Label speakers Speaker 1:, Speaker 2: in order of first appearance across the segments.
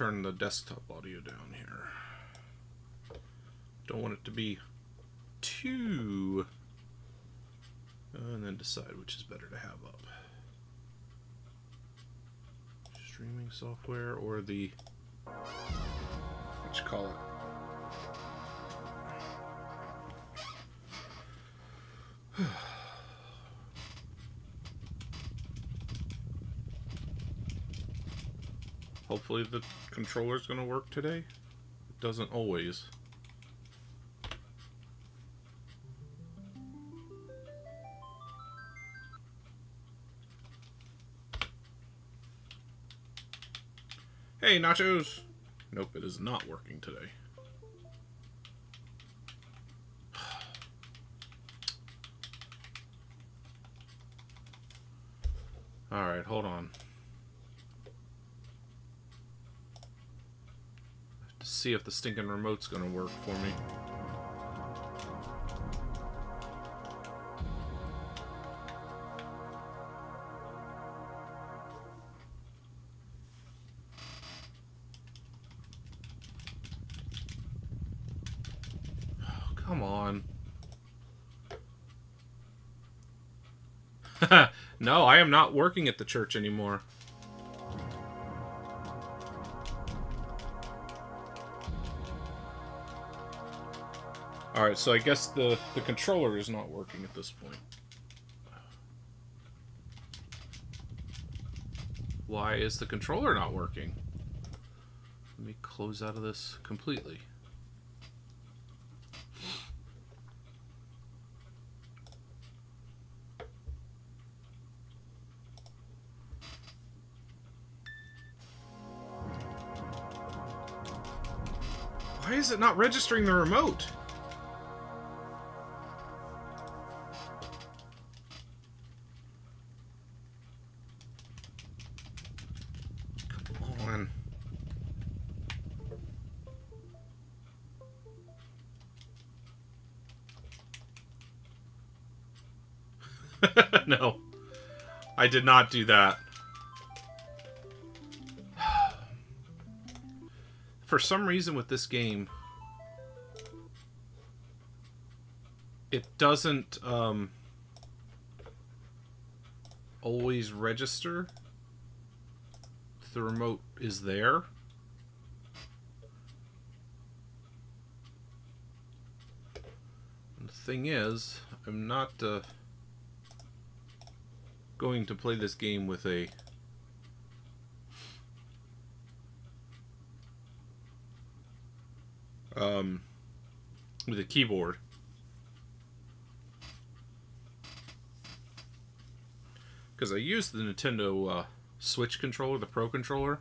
Speaker 1: turn the desktop audio down here. Don't want it to be too... Uh, and then decide which is better to have up. Streaming software or the... What you call it? Hopefully the controller's to work today. It doesn't always. Hey, nachos! Nope, it is not working today. Alright, hold on. See if the stinking remote's gonna work for me. Come on. no, I am not working at the church anymore. Alright, so I guess the, the controller is not working at this point. Why is the controller not working? Let me close out of this completely. Why is it not registering the remote? I did not do that. For some reason with this game, it doesn't um, always register the remote is there. And the thing is, I'm not uh, going to play this game with a um, with a keyboard. Because I use the Nintendo uh, Switch controller, the Pro controller.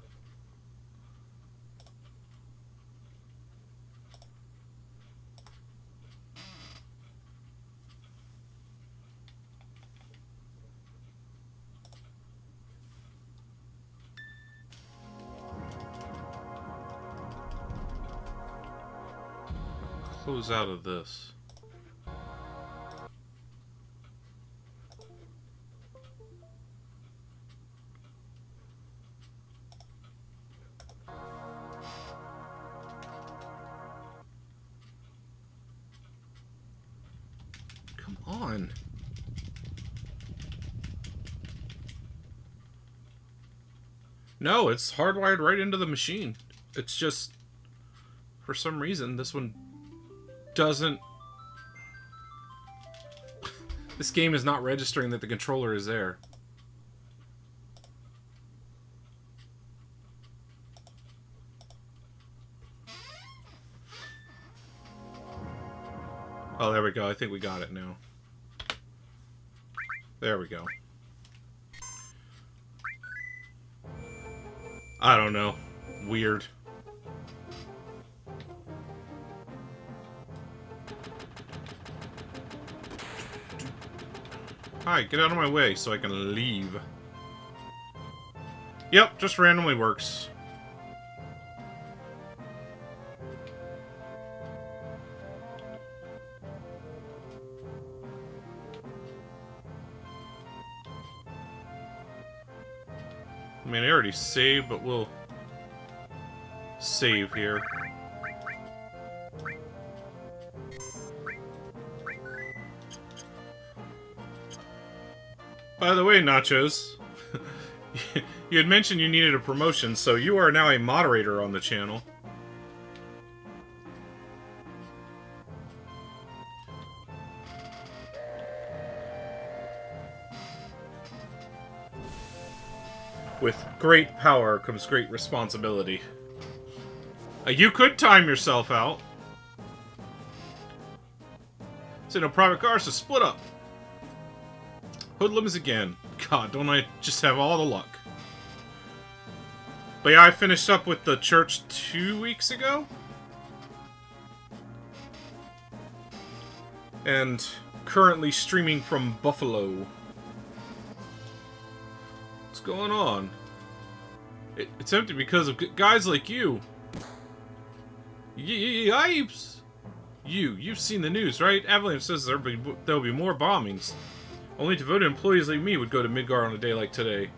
Speaker 1: Close out of this. Come on. No, it's hardwired right into the machine. It's just, for some reason, this one doesn't... this game is not registering that the controller is there. Oh, there we go. I think we got it now. There we go. I don't know. Weird. Hi, get out of my way so I can leave. Yep, just randomly works. I mean, I already saved, but we'll... save here. By the way, Nachos, you had mentioned you needed a promotion, so you are now a moderator on the channel. With great power comes great responsibility. Uh, you could time yourself out. So no private cars to split up. Hoodlums again. God, don't I just have all the luck. But yeah, I finished up with the church two weeks ago. And currently streaming from Buffalo. What's going on? It, it's empty because of guys like you. Yipes! You, you've seen the news, right? Avalanche says there'll be, there'll be more bombings. Only devoted employees like me would go to Midgar on a day like today.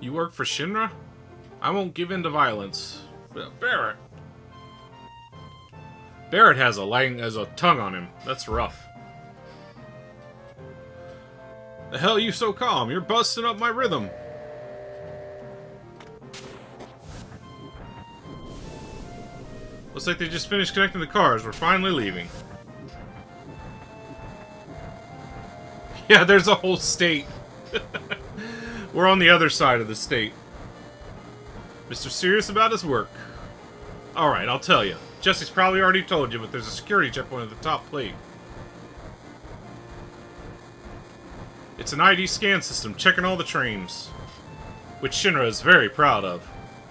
Speaker 1: You work for Shinra? I won't give in to violence. Barret. Barret has a lang has a tongue on him. That's rough. The hell you so calm? You're busting up my rhythm. Looks like they just finished connecting the cars. We're finally leaving. Yeah, there's a whole state. We're on the other side of the state. Mr. Serious about his work. Alright, I'll tell you. Jesse's probably already told you, but there's a security checkpoint at the top plate. It's an ID scan system, checking all the trains. Which Shinra is very proud of.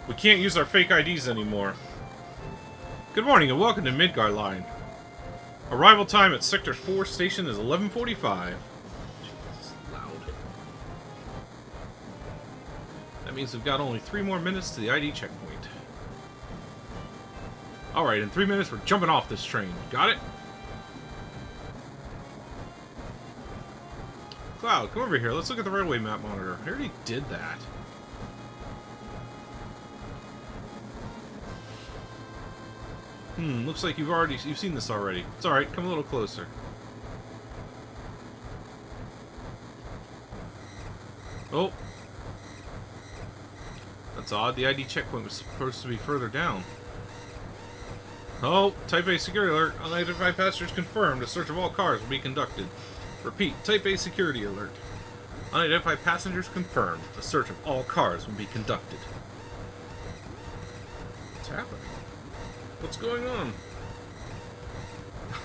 Speaker 1: We can't use our fake IDs anymore. Good morning and welcome to Midgar Line. Arrival time at Sector 4 station is 1145. That means we've got only three more minutes to the ID checkpoint. Alright, in three minutes we're jumping off this train. Got it? Cloud, come over here. Let's look at the railway map monitor. I already did that. Hmm, looks like you've already you've seen this already. It's alright, come a little closer. Oh, that's odd. The ID checkpoint was supposed to be further down. Oh, Type A security alert. Unidentified passengers confirmed. A search of all cars will be conducted. Repeat, Type A security alert. Unidentified passengers confirmed. A search of all cars will be conducted. What's happening? What's going on?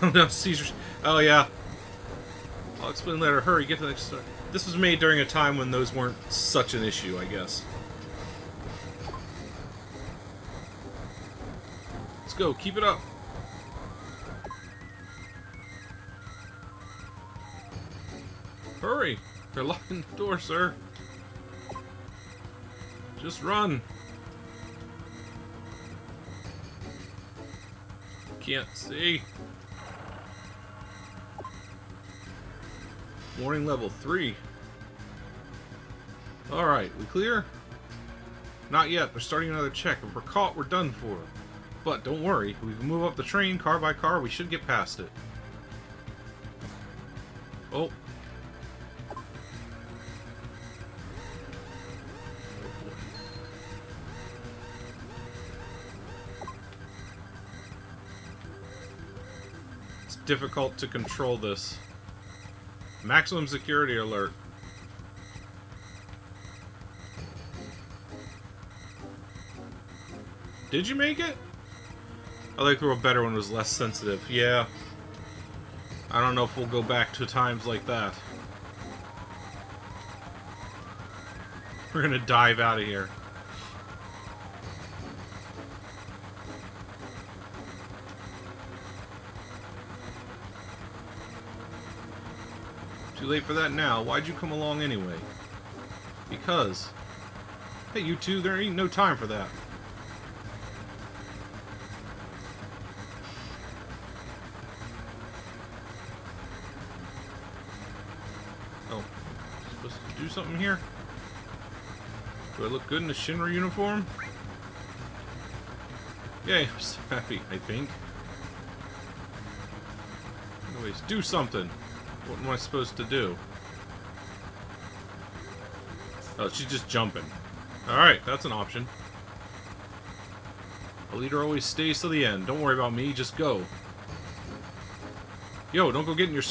Speaker 1: Oh no, seizures. Oh yeah. I'll explain later. Hurry, get to the next. This was made during a time when those weren't such an issue, I guess. Go. Keep it up. Hurry! They're locking the door, sir. Just run. Can't see. Warning level 3. Alright, we clear? Not yet. They're starting another check. If we're caught, we're done for. But don't worry, we can move up the train car by car, we should get past it. Oh. It's difficult to control this. Maximum security alert. Did you make it? I like the world better when it was less sensitive. Yeah. I don't know if we'll go back to times like that. We're gonna dive out of here. Too late for that now. Why'd you come along anyway? Because. Hey, you two, there ain't no time for that. Something here? Do I look good in the Shinra uniform? Yay, I'm so happy, I think. Anyways, do something. What am I supposed to do? Oh, she's just jumping. Alright, that's an option. A leader always stays to the end. Don't worry about me, just go. Yo, don't go getting your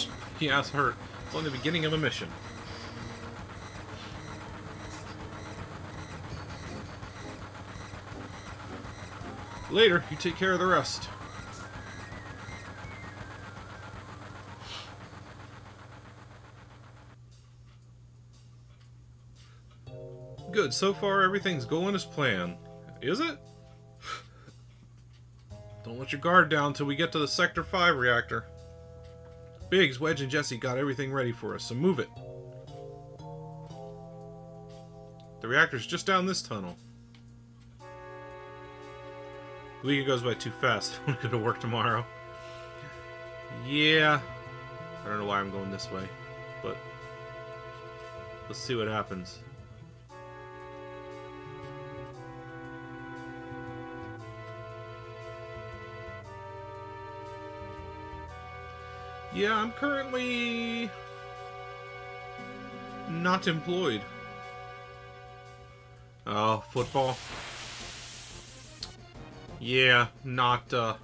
Speaker 1: ass hurt. It's only the beginning of the mission. Later, you take care of the rest. Good, so far everything's going as planned. Is it? Don't let your guard down till we get to the Sector 5 reactor. Biggs, Wedge, and Jesse got everything ready for us, so move it. The reactor's just down this tunnel. Week goes by too fast. I want to go to work tomorrow. Yeah. I don't know why I'm going this way, but let's see what happens. Yeah, I'm currently not employed. Oh, football. Yeah, not, uh,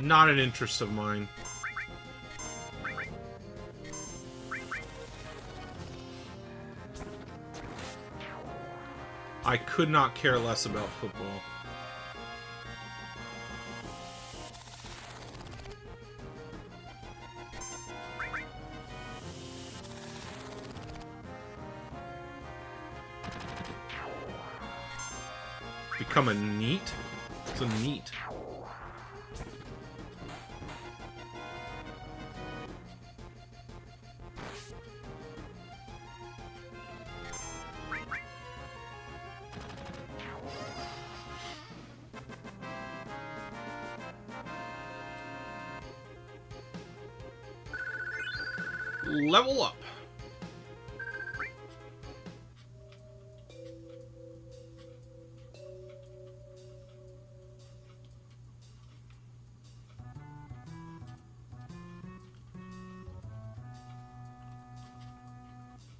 Speaker 1: not an interest of mine. I could not care less about football. Become a NEET? It's a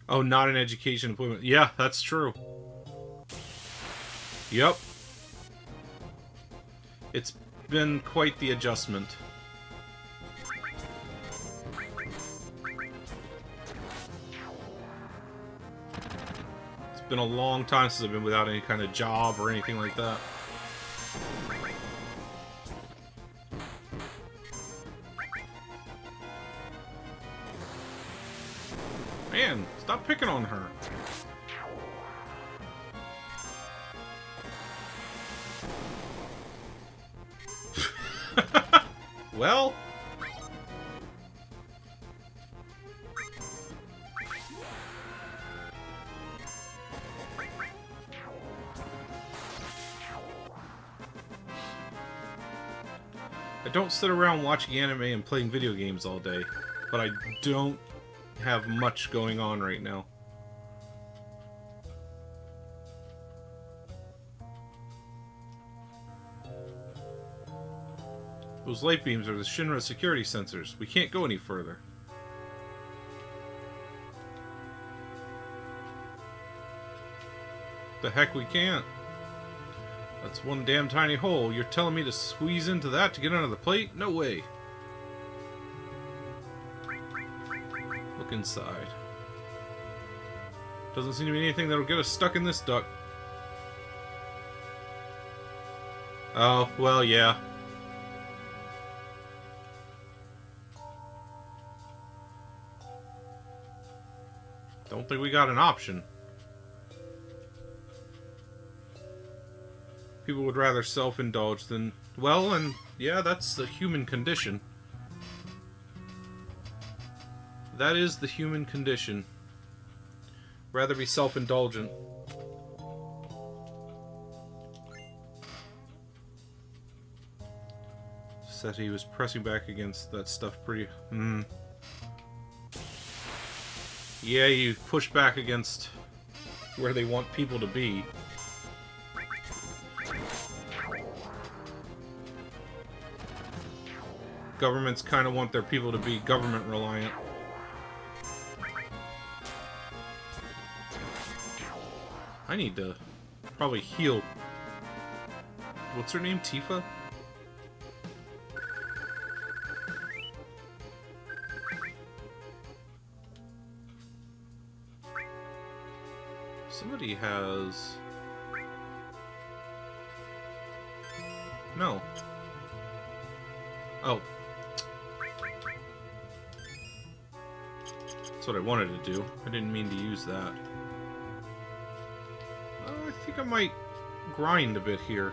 Speaker 1: Oh, not an education appointment. Yeah, that's true. Yep. It's been quite the adjustment. It's been a long time since I've been without any kind of job or anything like that. Sit around watching anime and playing video games all day, but I don't have much going on right now. Those light beams are the Shinra security sensors. We can't go any further. The heck we can't. That's one damn tiny hole. You're telling me to squeeze into that to get under the plate? No way. Look inside. Doesn't seem to be anything that'll get us stuck in this duct. Oh, well, yeah. Don't think we got an option. People would rather self-indulge than... Well, and yeah, that's the human condition. That is the human condition. Rather be self-indulgent. Said he was pressing back against that stuff pretty... Hmm. Yeah, you push back against where they want people to be. Governments kind of want their people to be government reliant. I need to probably heal. What's her name? Tifa? Somebody has... No. Oh. That's what I wanted to do. I didn't mean to use that. Uh, I think I might grind a bit here.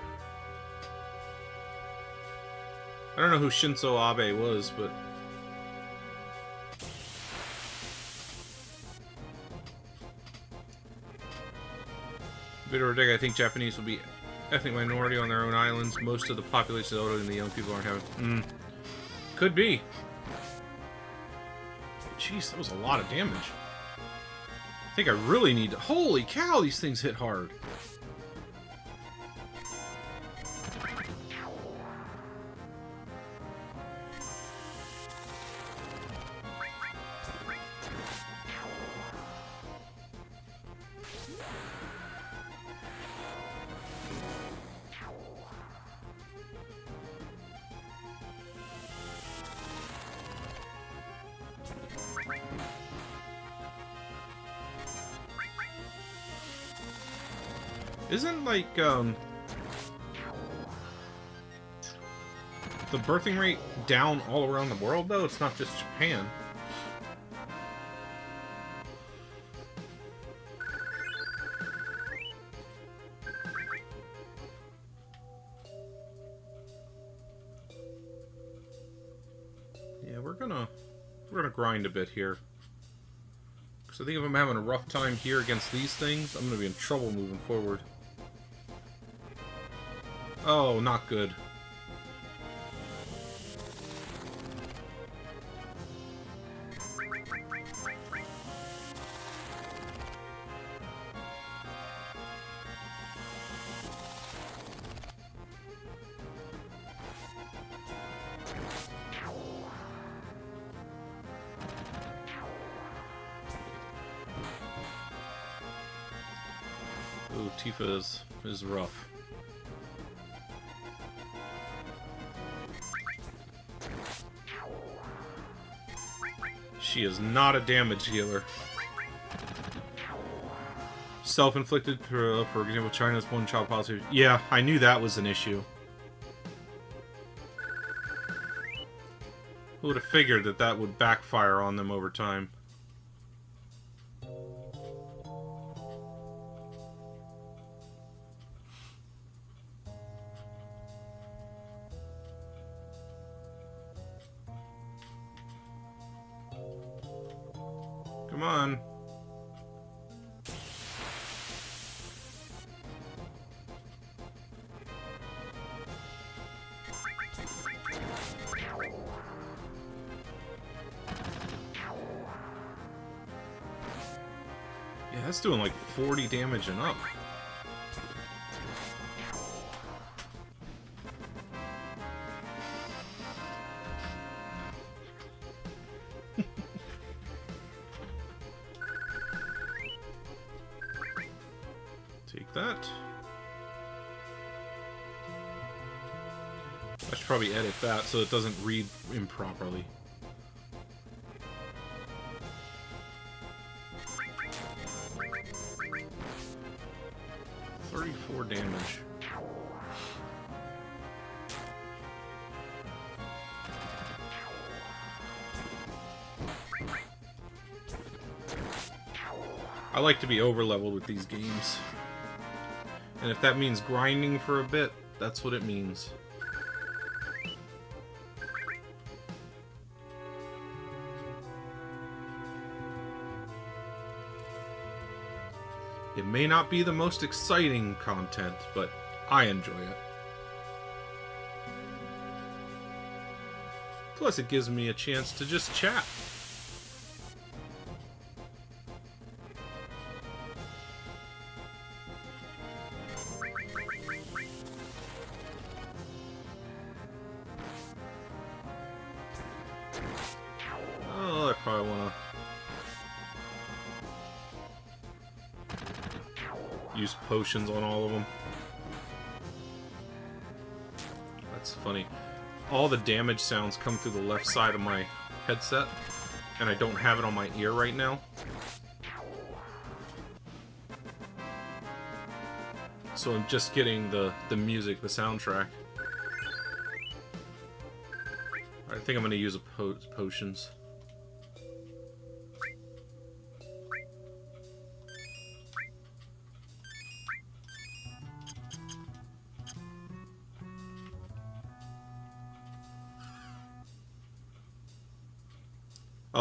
Speaker 1: I don't know who Shinzo Abe was, but... Bitter dig, I think Japanese will be ethnic minority on their own islands. Most of the population is older and the young people aren't having... Mm. Could be. Jeez, that was a lot of damage. I think I really need to... Holy cow, these things hit hard. Isn't, like, um... The birthing rate down all around the world, though? It's not just Japan. Yeah, we're gonna... We're gonna grind a bit here. Because I think if I'm having a rough time here against these things, I'm gonna be in trouble moving forward. Oh, not good. Is not a damage healer. Self-inflicted, uh, for example, China's one-child policy. Yeah, I knew that was an issue. Who would have figured that that would backfire on them over time? That's doing like 40 damage and up. Take that. I should probably edit that so it doesn't read improperly. Be over-leveled with these games. And if that means grinding for a bit, that's what it means. It may not be the most exciting content, but I enjoy it. Plus, it gives me a chance to just chat. Potions on all of them. That's funny. All the damage sounds come through the left side of my headset, and I don't have it on my ear right now. So I'm just getting the, the music, the soundtrack. I think I'm going to use a po potions.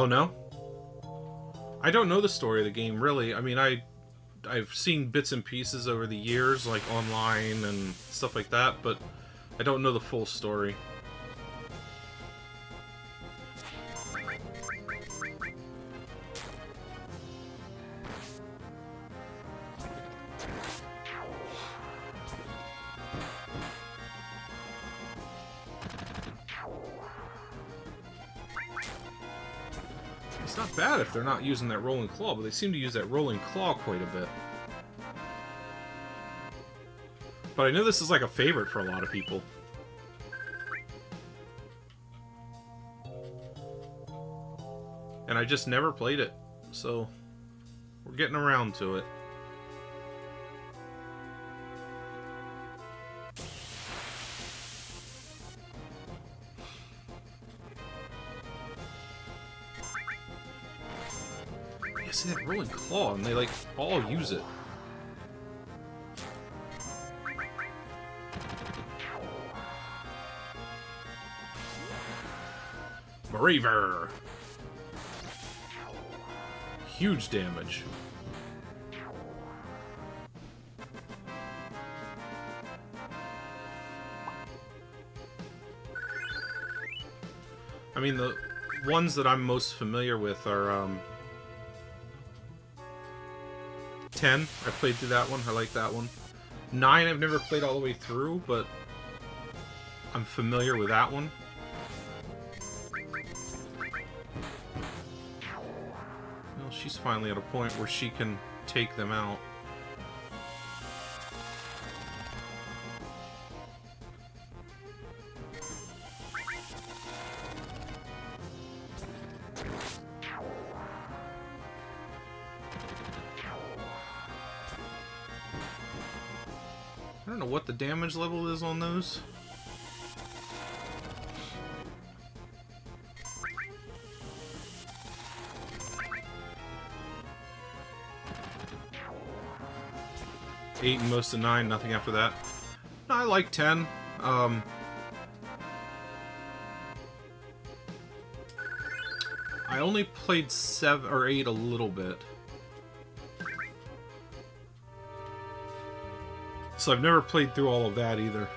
Speaker 1: Oh no? I don't know the story of the game really. I mean, I I've seen bits and pieces over the years like online and stuff like that, but I don't know the full story. They're not using that rolling claw, but they seem to use that rolling claw quite a bit. But I know this is like a favorite for a lot of people. And I just never played it, so we're getting around to it. That rolling claw, and they like all use it. Braver! Huge damage. I mean, the ones that I'm most familiar with are, um... 10, I played through that one, I like that one. 9, I've never played all the way through, but... I'm familiar with that one. Well, she's finally at a point where she can take them out. Damage level is on those. Eight and most of nine, nothing after that. I like ten. Um, I only played seven or eight a little bit. So I've never played through all of that either.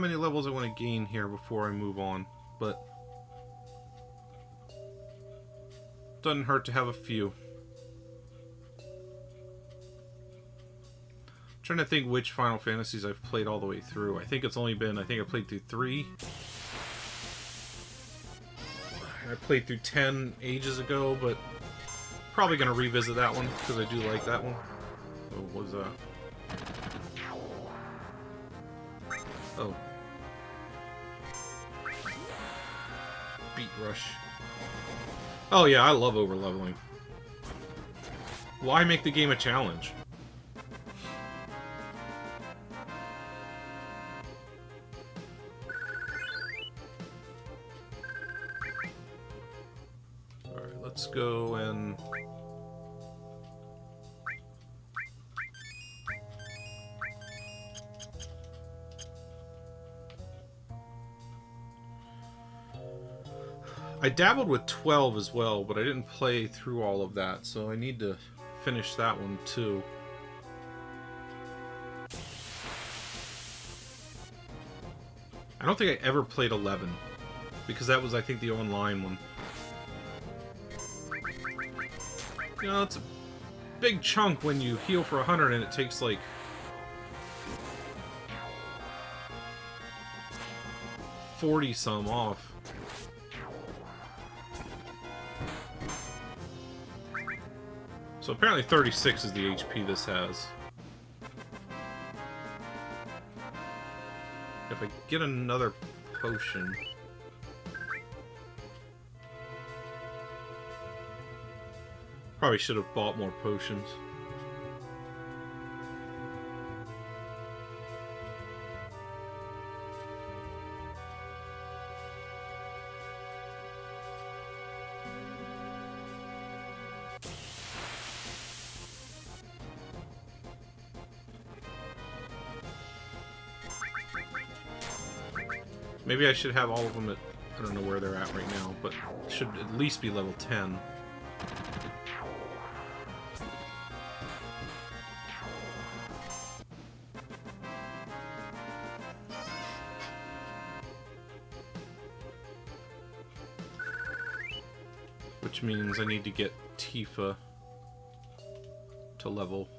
Speaker 1: Many levels I want to gain here before I move on, but doesn't hurt to have a few. I'm trying to think which Final Fantasies I've played all the way through. I think it's only been, I think I played through three. I played through 10 ages ago, but probably going to revisit that one because I do like that one. What was that? Oh. Rush. Oh yeah, I love overleveling. Why make the game a challenge? Alright, let's go I dabbled with 12 as well, but I didn't play through all of that, so I need to finish that one too. I don't think I ever played 11, because that was, I think, the online one. You know, it's a big chunk when you heal for 100 and it takes, like... Forty some off. So apparently 36 is the HP this has. If I get another potion... Probably should have bought more potions. Maybe I should have all of them at... I don't know where they're at right now, but should at least be level 10. Which means I need to get Tifa to level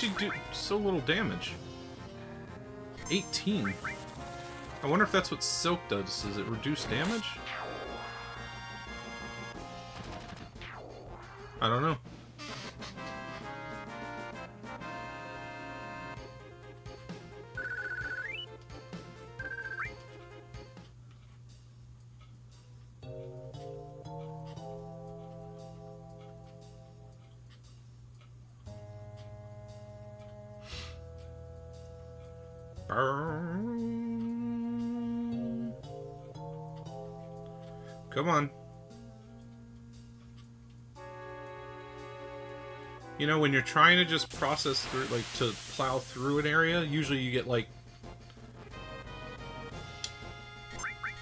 Speaker 1: she do so little damage? 18. I wonder if that's what Silk does. Does it reduce damage? I don't know. Come on. You know, when you're trying to just process through, like, to plow through an area, usually you get, like,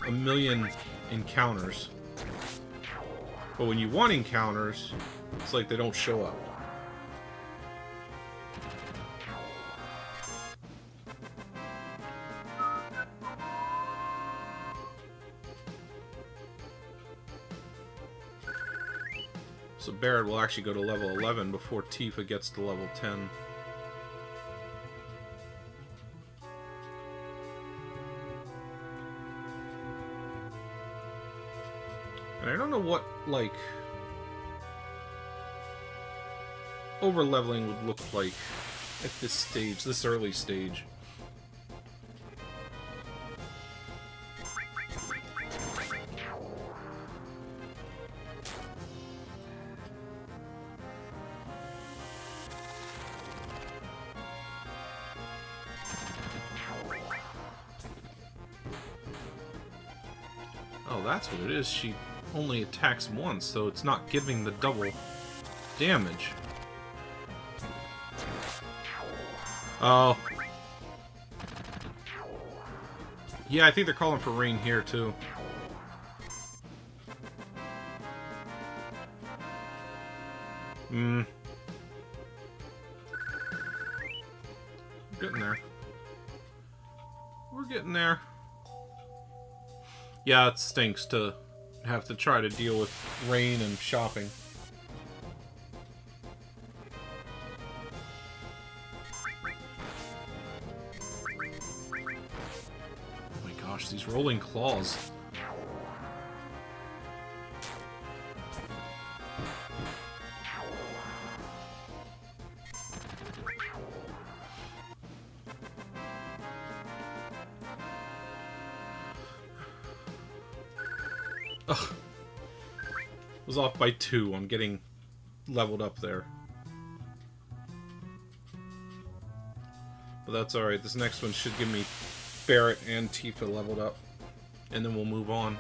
Speaker 1: a million encounters. But when you want encounters, it's like they don't show up. So Barret will actually go to level 11 before Tifa gets to level 10. And I don't know what, like, over-leveling would look like at this stage, this early stage. Is. She only attacks once, so it's not giving the double damage. Oh. Yeah, I think they're calling for rain here, too. Hmm. Getting there. We're getting there. Yeah, it stinks to have to try to deal with rain and shopping. Oh my gosh, these rolling claws. By two on getting leveled up there. But that's alright. This next one should give me Barret and Tifa leveled up. And then we'll move on.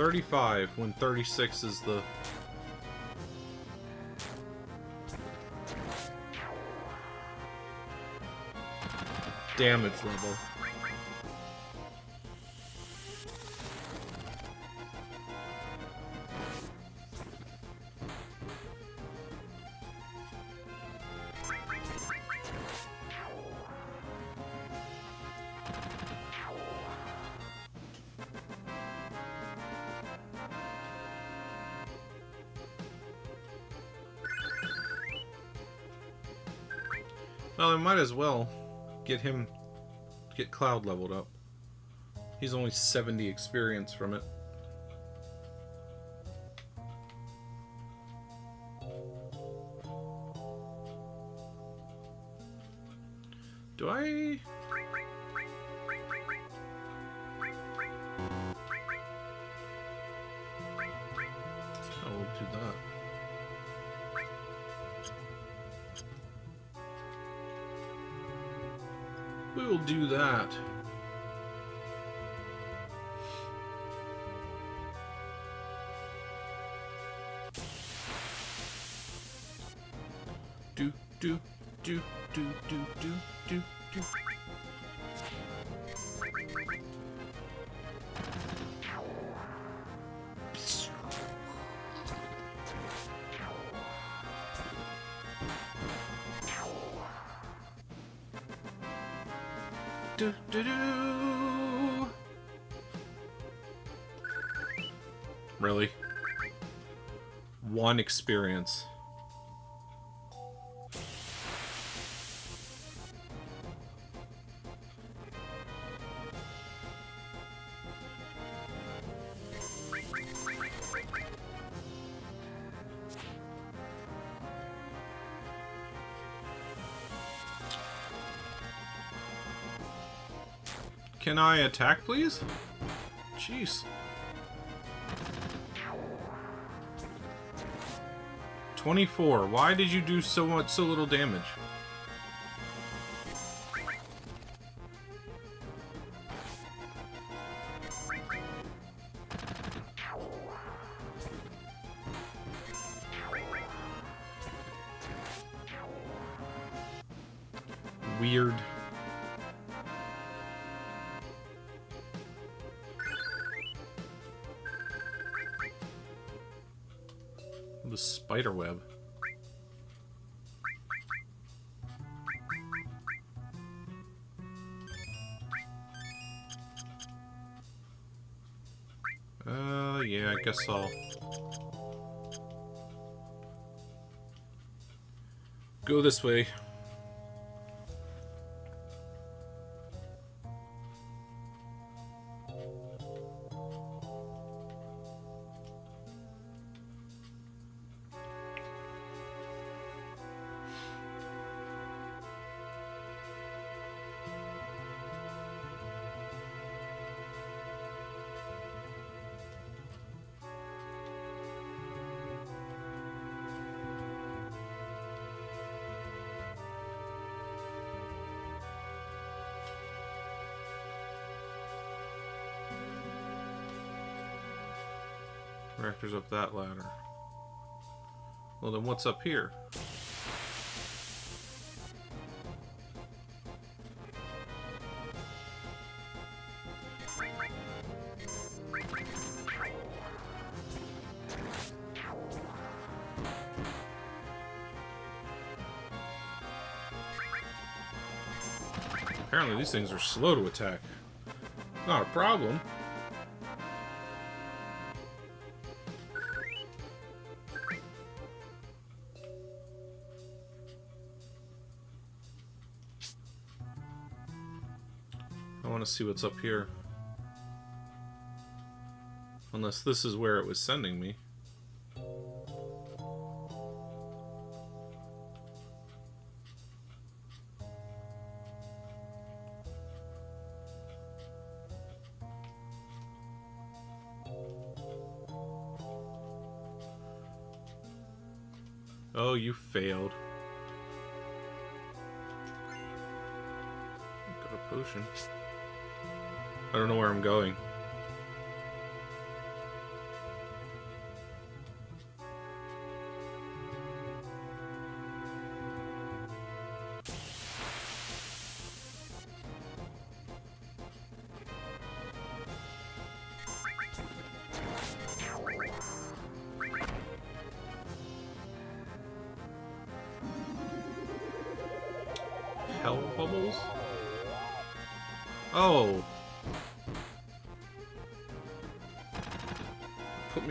Speaker 1: Thirty-five when thirty-six is the damage level. As well get him, get Cloud leveled up. He's only 70 experience from it. One experience. Can I attack, please? Jeez. Twenty-four. Why did you do so much, so little damage? The spider web. Uh, yeah, I guess I'll... Go this way. Up that ladder. Well, then what's up here? Apparently these things are slow to attack. Not a problem. See what's up here. Unless this is where it was sending me.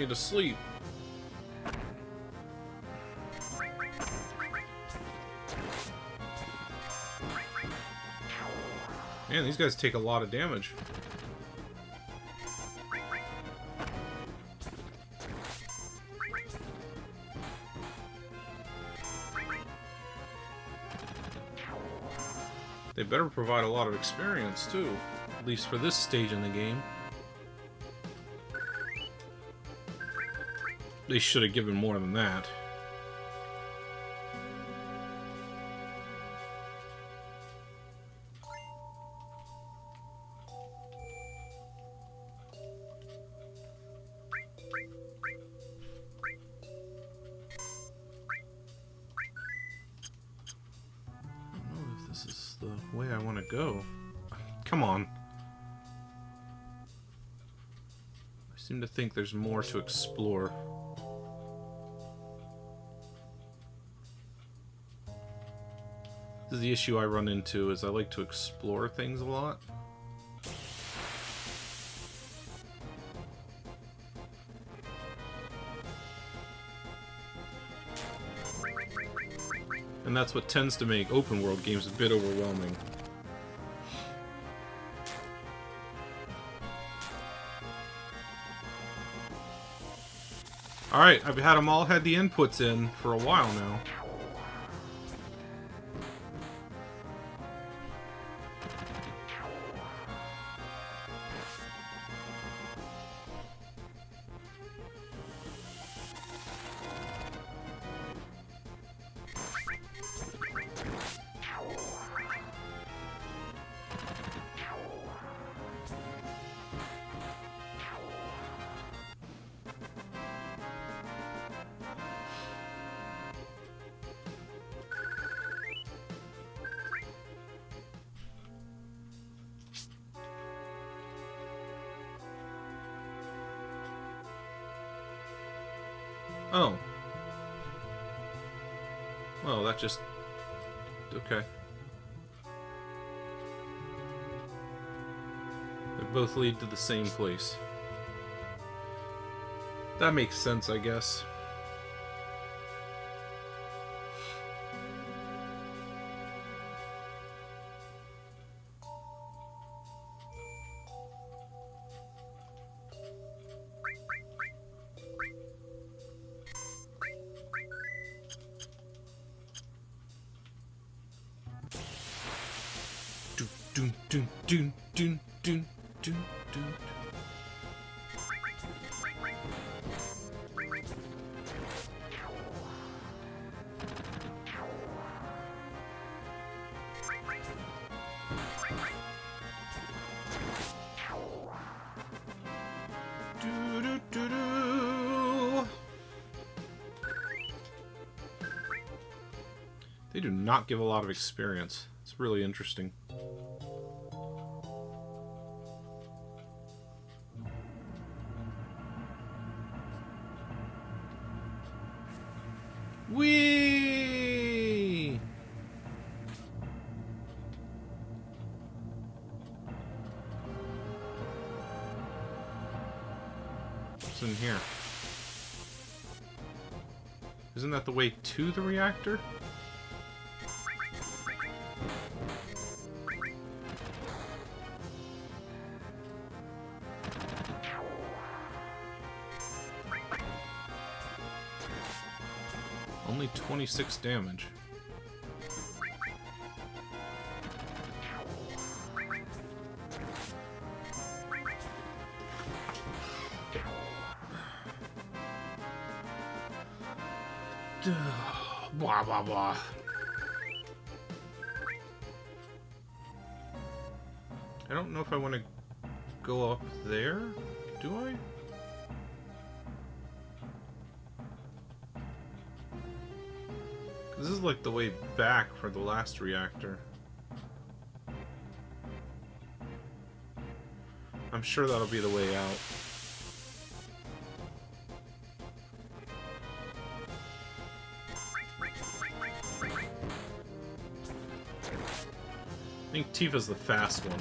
Speaker 1: To sleep. Man, these guys take a lot of damage. They better provide a lot of experience, too. At least for this stage in the game. They should have given more than that. I don't know if this is the way I want to go. Come on. I seem to think there's more to explore. The issue I run into is I like to explore things a lot. And that's what tends to make open world games a bit overwhelming. Alright, I've had them all had the inputs in for a while now. Just... Okay. They both lead to the same place. That makes sense, I guess. They do not give a lot of experience. It's really interesting. Whee! What's in here? Isn't that the way to the reactor? 26 damage. blah blah blah. I don't know if I want to for the last reactor. I'm sure that'll be the way out. I think Tifa's the fast one.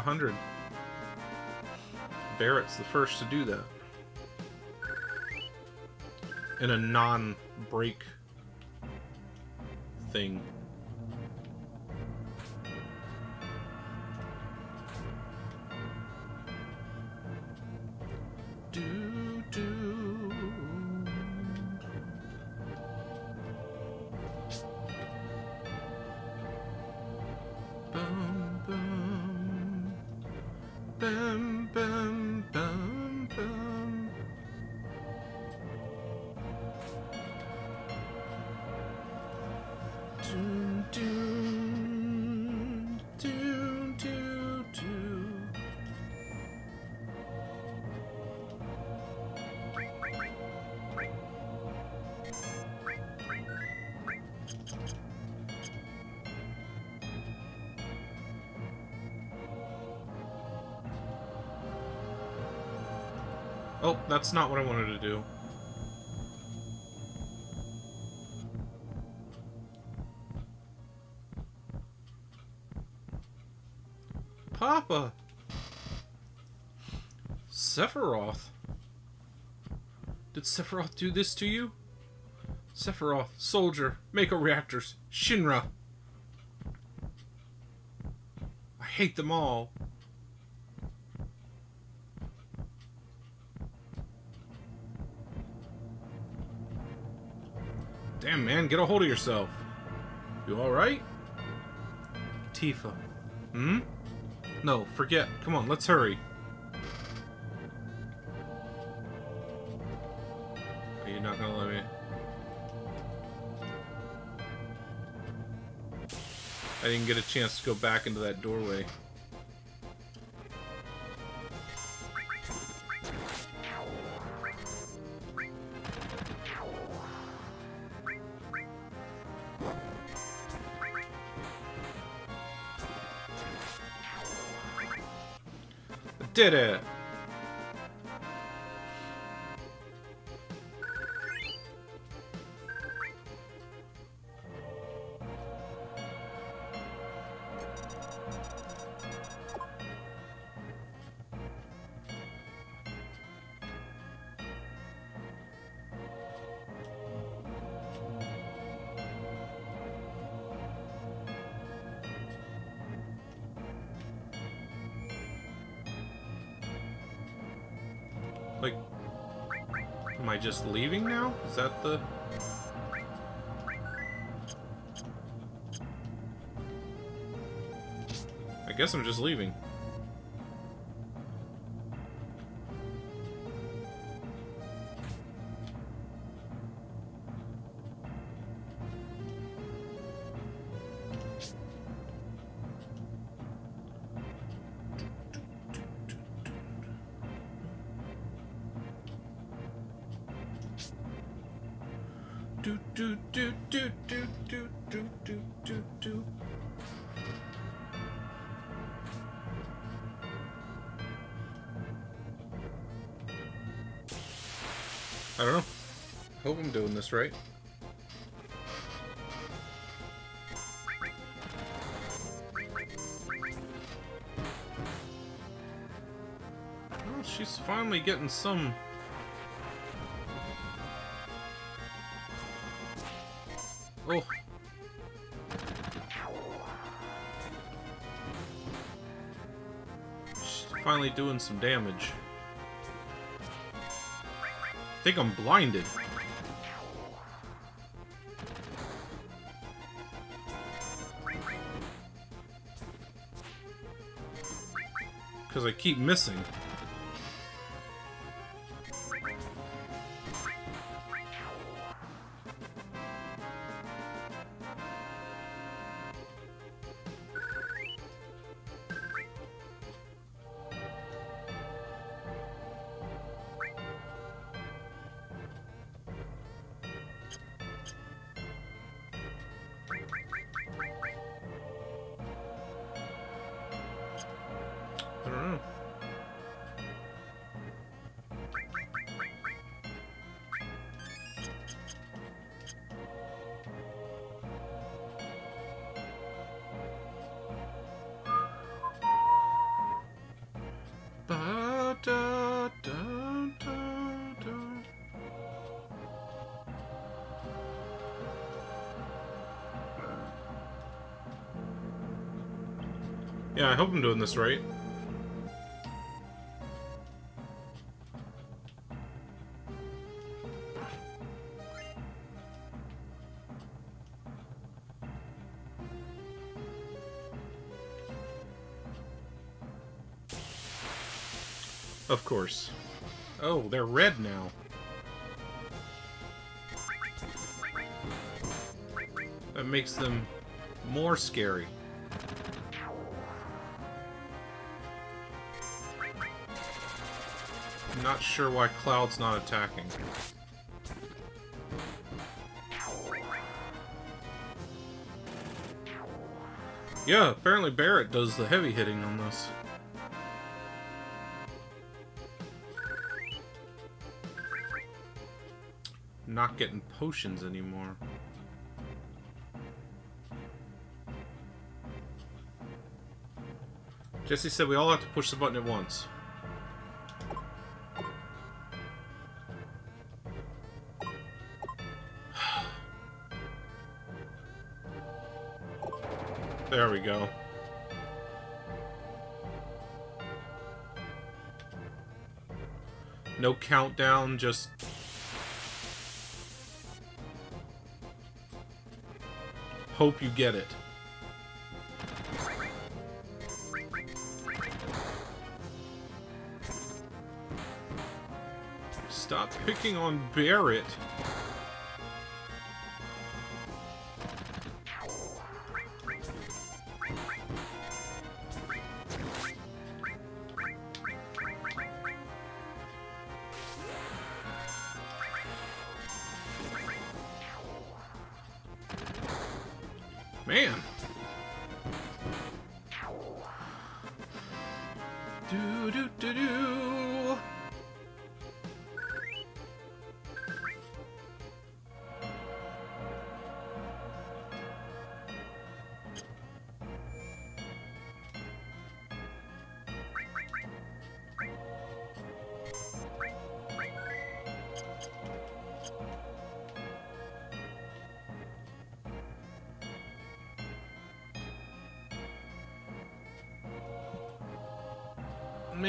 Speaker 1: Man, over a hundred. Barret's the first to do that. In a non-break thing. That's not what I wanted to do. Papa! Sephiroth? Did Sephiroth do this to you? Sephiroth, soldier, make Mako reactors, Shinra. I hate them all. Man, get a hold of yourself. You alright? Tifa. Hmm? No, forget. Come on, let's hurry. Are you not gonna let me? I didn't get a chance to go back into that doorway. Did it! Just leaving. boss, right? Well, she's finally getting some... Oh. She's finally doing some damage. I think I'm blinded. Because I keep missing. Hope I'm doing this right. Of course. Oh, they're red now. That makes them more scary. Sure why Cloud's not attacking. Yeah, apparently Barret does the heavy hitting on this. Not getting potions anymore. Jessie said we all have to push the button at once. Go. No countdown, just... Hope you get it. Stop picking on Barret. Man.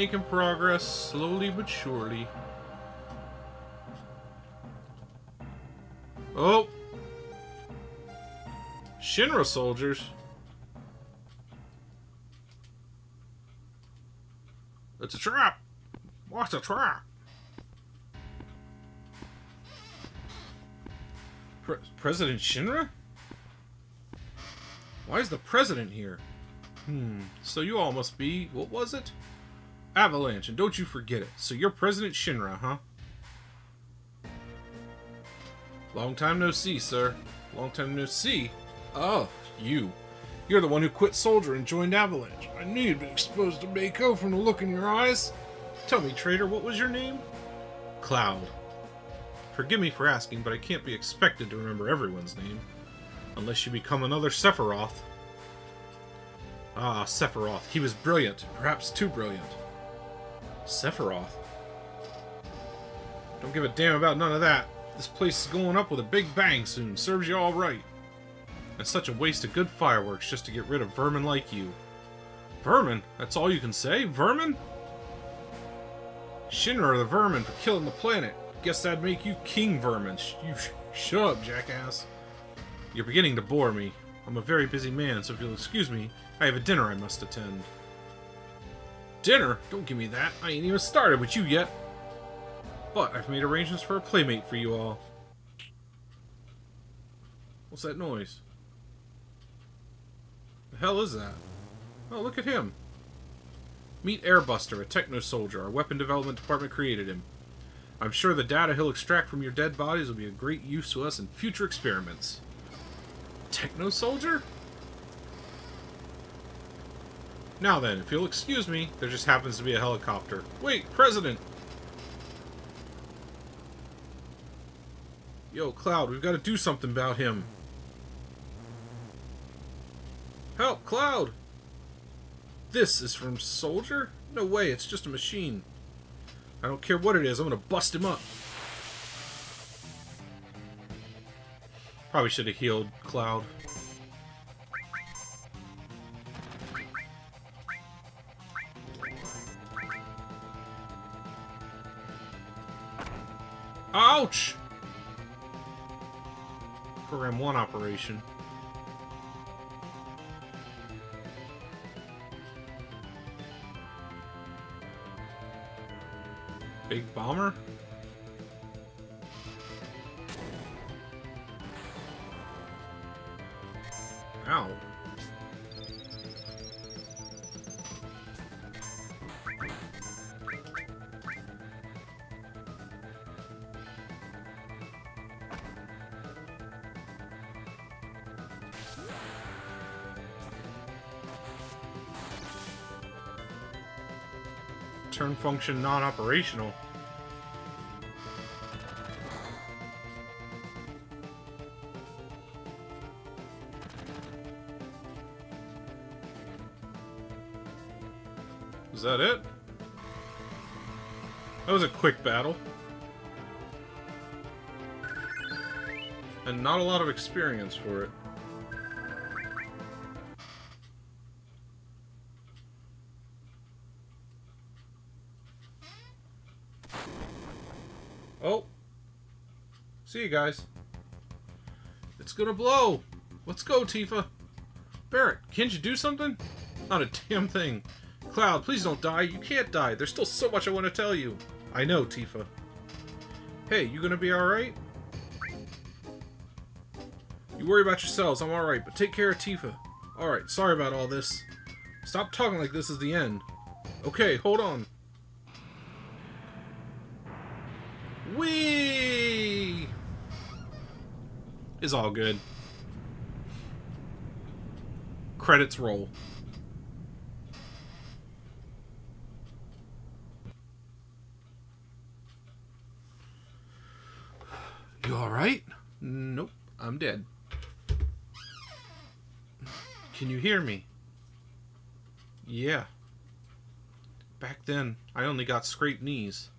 Speaker 1: Making progress, slowly but surely. Oh! Shinra soldiers. It's a trap! What's a trap? Pre President Shinra? Why is the president here? Hmm, so you all must be, what was it? Avalanche, and don't you forget it. So you're President Shinra, huh? Long time no see, sir. Long time no see. Oh, you. You're the one who quit Soldier and joined Avalanche. I knew you'd been exposed to Mako from the look in your eyes. Tell me, traitor, what was your name? Cloud. Forgive me for asking, but I can't be expected to remember everyone's name. Unless you become another Sephiroth. Ah, Sephiroth. He was brilliant. Perhaps too brilliant. Sephiroth? Don't give a damn about none of that. This place is going up with a big bang soon. Serves you all right. It's such a waste of good fireworks just to get rid of vermin like you. Vermin? That's all you can say? Vermin? Shinra the vermin for killing the planet. Guess that'd make you king vermin. Sh you sh shut up, jackass. You're beginning to bore me. I'm a very busy man, so if you'll excuse me, I have a dinner I must attend. Dinner? Don't give me that. I ain't even started with you yet. But I've made arrangements for a playmate for you all. What's that noise? The hell is that? Oh, look at him. Meet Airbuster, a techno soldier. Our weapon development department created him. I'm sure the data he'll extract from your dead bodies will be a great use to us in future experiments. Techno soldier? Now then, if you'll excuse me, there just happens to be a helicopter. Wait, President! Yo, Cloud, we've got to do something about him. Help, Cloud! This is from Soldier? No way, it's just a machine. I don't care what it is, I'm gonna bust him up. Probably should have healed Cloud. Ouch! Program 1 operation. Big bomber? Function non-operational. Is that it? That was a quick battle. And not a lot of experience for it. Guys. It's gonna blow. Let's go, Tifa. Barret, can't you do something? Not a damn thing. Cloud, please don't die. You can't die. There's still so much I want to tell you. I know, Tifa. Hey, you gonna be alright? You worry about yourselves, I'm alright, but take care of Tifa. Alright, sorry about all this. Stop talking like this is the end. Okay, hold on. Is all good. Credits roll. You alright? Nope, I'm dead. Can you hear me? Yeah. Back then, I only got scraped knees.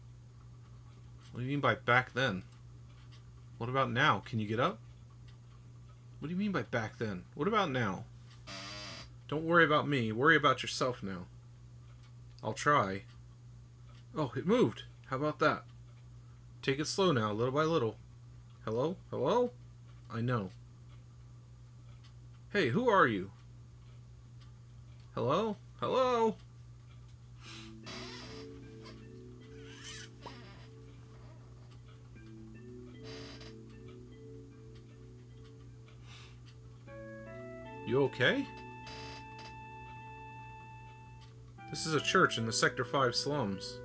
Speaker 1: What do you mean by back then? What about now? Can you get up? What do you mean by back then? What about now? Don't worry about me. Worry about yourself now. I'll try. Oh, it moved. How about that? Take it slow now, little by little. Hello? Hello? I know. Hey, who are you? Hello? Hello? You okay? This is a church in the Sector 5 slums.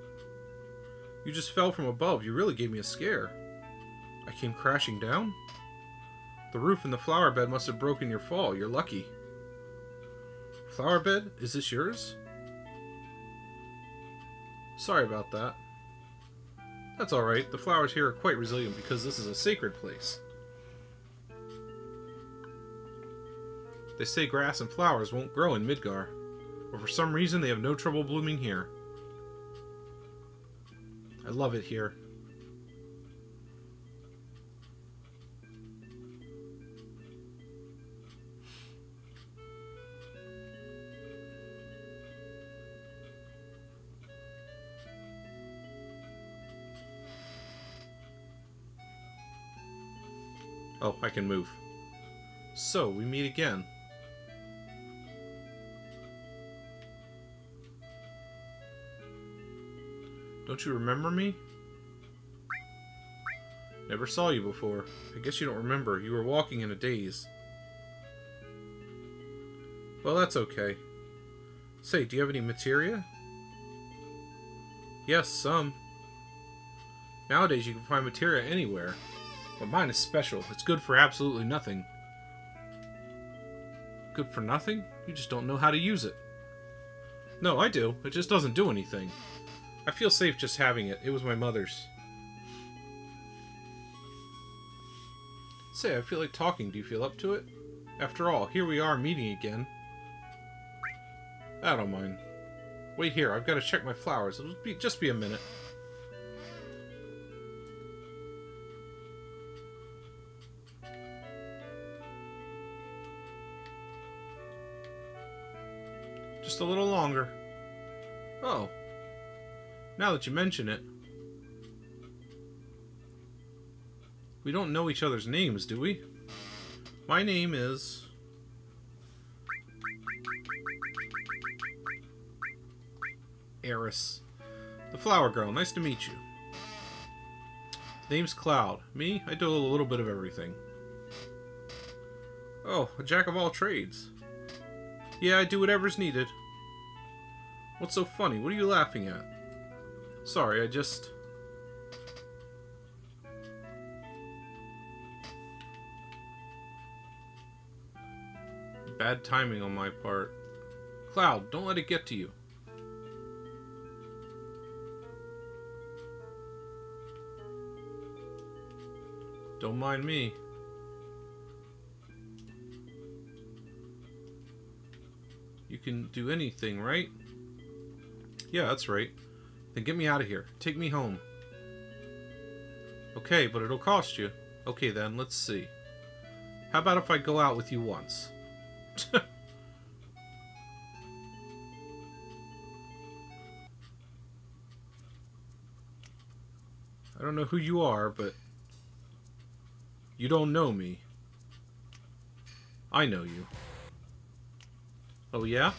Speaker 1: You just fell from above. You really gave me a scare. I came crashing down? The roof and the flower bed must have broken your fall. You're lucky. Flower bed? Is this yours? Sorry about that. That's alright. The flowers here are quite resilient because this is a sacred place. They say grass and flowers won't grow in Midgar, but for some reason they have no trouble blooming here. I love it here. Oh, I can move. So, we meet again. Don't you remember me? Never saw you before. I guess you don't remember. You were walking in a daze. Well, that's okay. Say, do you have any materia? Yes, some. Nowadays, you can find materia anywhere. But mine is special. It's good for absolutely nothing. Good for nothing? You just don't know how to use it. No, I do. It just doesn't do anything. I feel safe just having it. It was my mother's. Say, I feel like talking. Do you feel up to it? After all, here we are meeting again. I don't mind. Wait here, I've got to check my flowers. It'll be just be a minute. Just a little longer. Oh. Now that you mention it. We don't know each other's names, do we? My name is... Aeris. The flower girl. Nice to meet you. Name's Cloud. Me? I do a little bit of everything. Oh, a jack of all trades. Yeah, I do whatever's needed. What's so funny? What are you laughing at? Sorry, I just... Bad timing on my part. Cloud, don't let it get to you. Don't mind me. You can do anything, right? Yeah, that's right. Then get me out of here. Take me home. Okay, but it'll cost you. Okay then, let's see. How about if I go out with you once? I don't know who you are, but you don't know me. I know you. Oh yeah?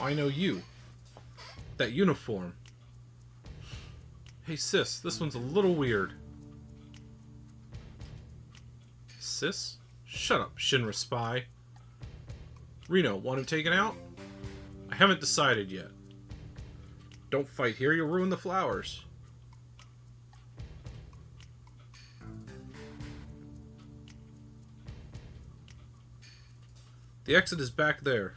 Speaker 1: I know you. That uniform. Hey sis, this one's a little weird. Sis? Shut up, Shinra spy. Reno, want him taken out? I haven't decided yet. Don't fight here, you'll ruin the flowers. The exit is back there.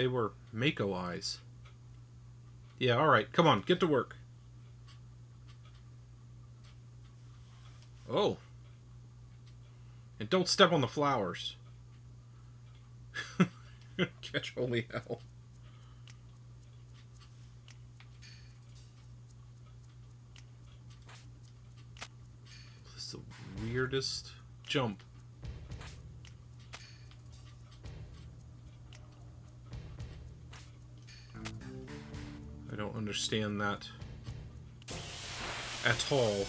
Speaker 1: They were Mako eyes. Yeah, alright, come on, get to work. Oh. And don't step on the flowers. Catch only hell. This is the weirdest jump. Don't understand that at all.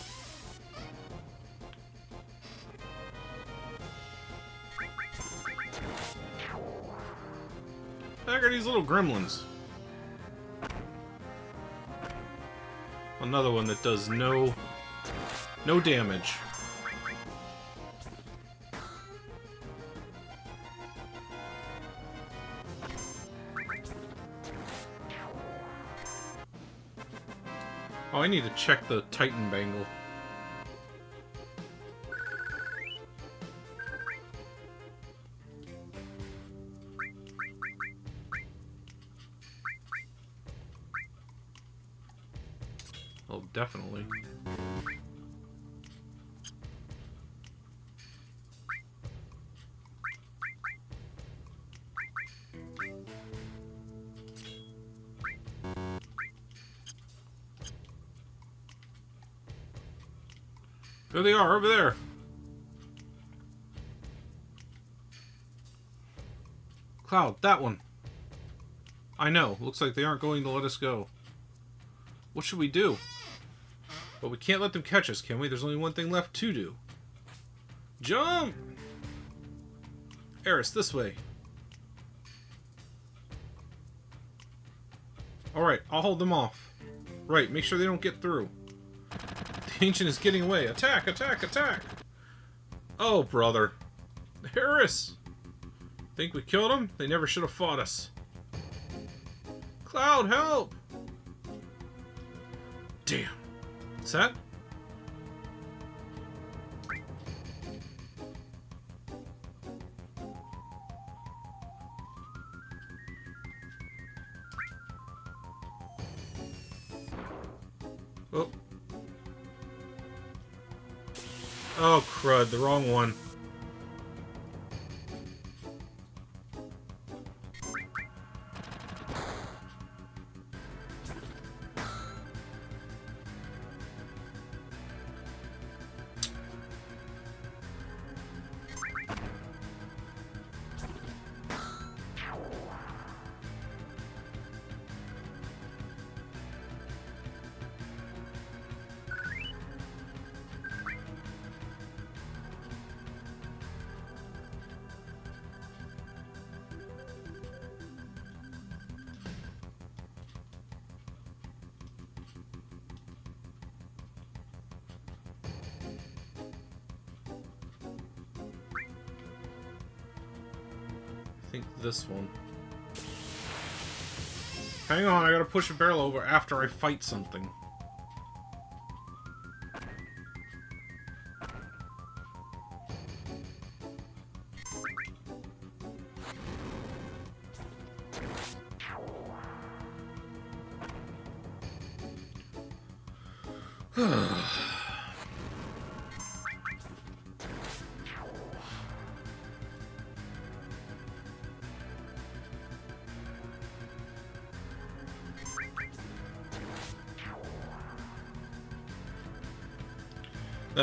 Speaker 1: Heck are these little gremlins? Another one that does no no damage. Oh, I need to check the Titan Bangle. There they are, over there. Cloud, that one. I know. Looks like they aren't going to let us go. What should we do? But we can't let them catch us, can we? There's only one thing left to do. Jump! Aeris, this way. Alright, I'll hold them off. Right, make sure they don't get through. Ancient is getting away. Attack, attack, attack! Oh, brother. Aeris! Think we killed them? They never should have fought us. Cloud, help! Damn. What's that? Crud, the wrong one. This one. Hang on, I gotta push a barrel over after I fight something.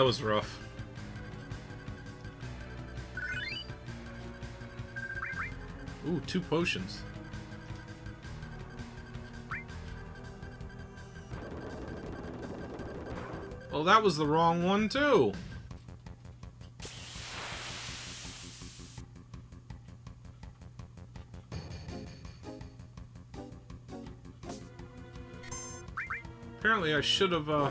Speaker 1: Was rough. Ooh, two potions. Oh, that was the wrong one, too. Apparently I should have, uh...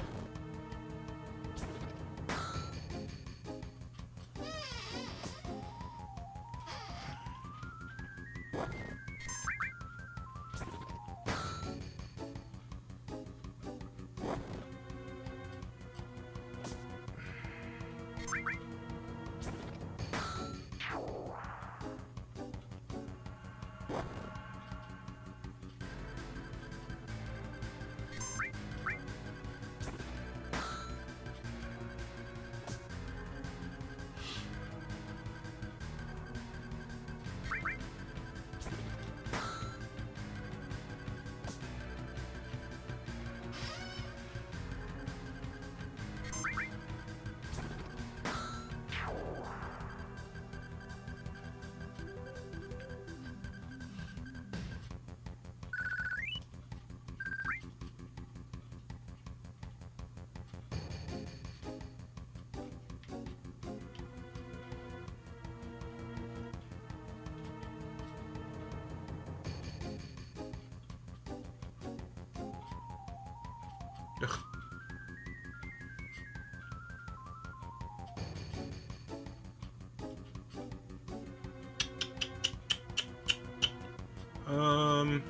Speaker 1: Um...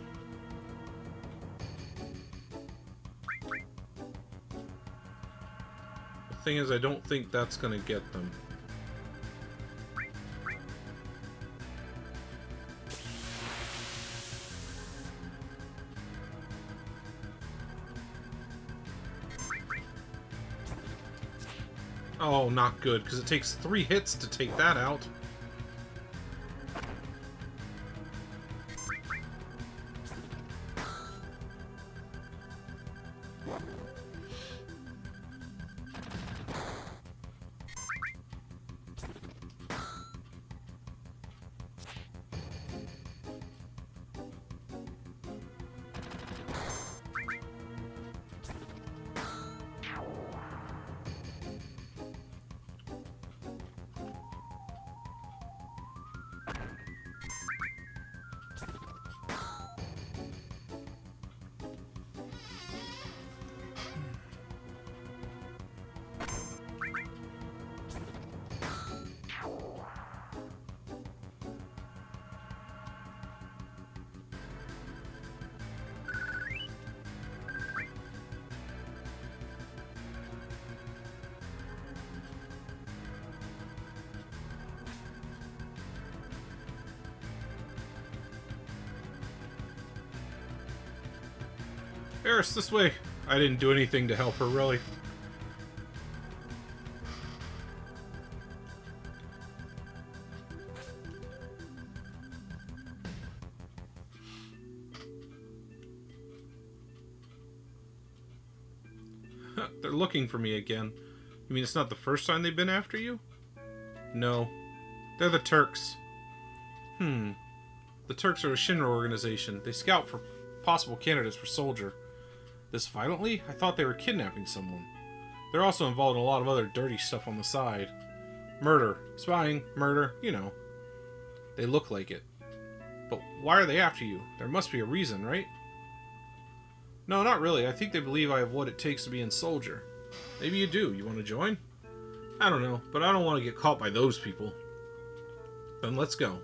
Speaker 1: The thing is, I don't think that's gonna get them. Oh, not good, because it takes three hits to take that out. This way. I didn't do anything to help her, really. They're looking for me again. You mean it's not the first time they've been after you? No. They're the Turks. Hmm. The Turks are a Shinra organization. They scout for possible candidates for soldier. This violently? I thought they were kidnapping someone. They're also involved in a lot of other dirty stuff on the side. Murder, spying, murder, you know. They look like it. But why are they after you? There must be a reason, right? No, not really. I think they believe I have what it takes to be in soldier. Maybe you do. You want to join? I don't know, but I don't want to get caught by those people. Then let's go.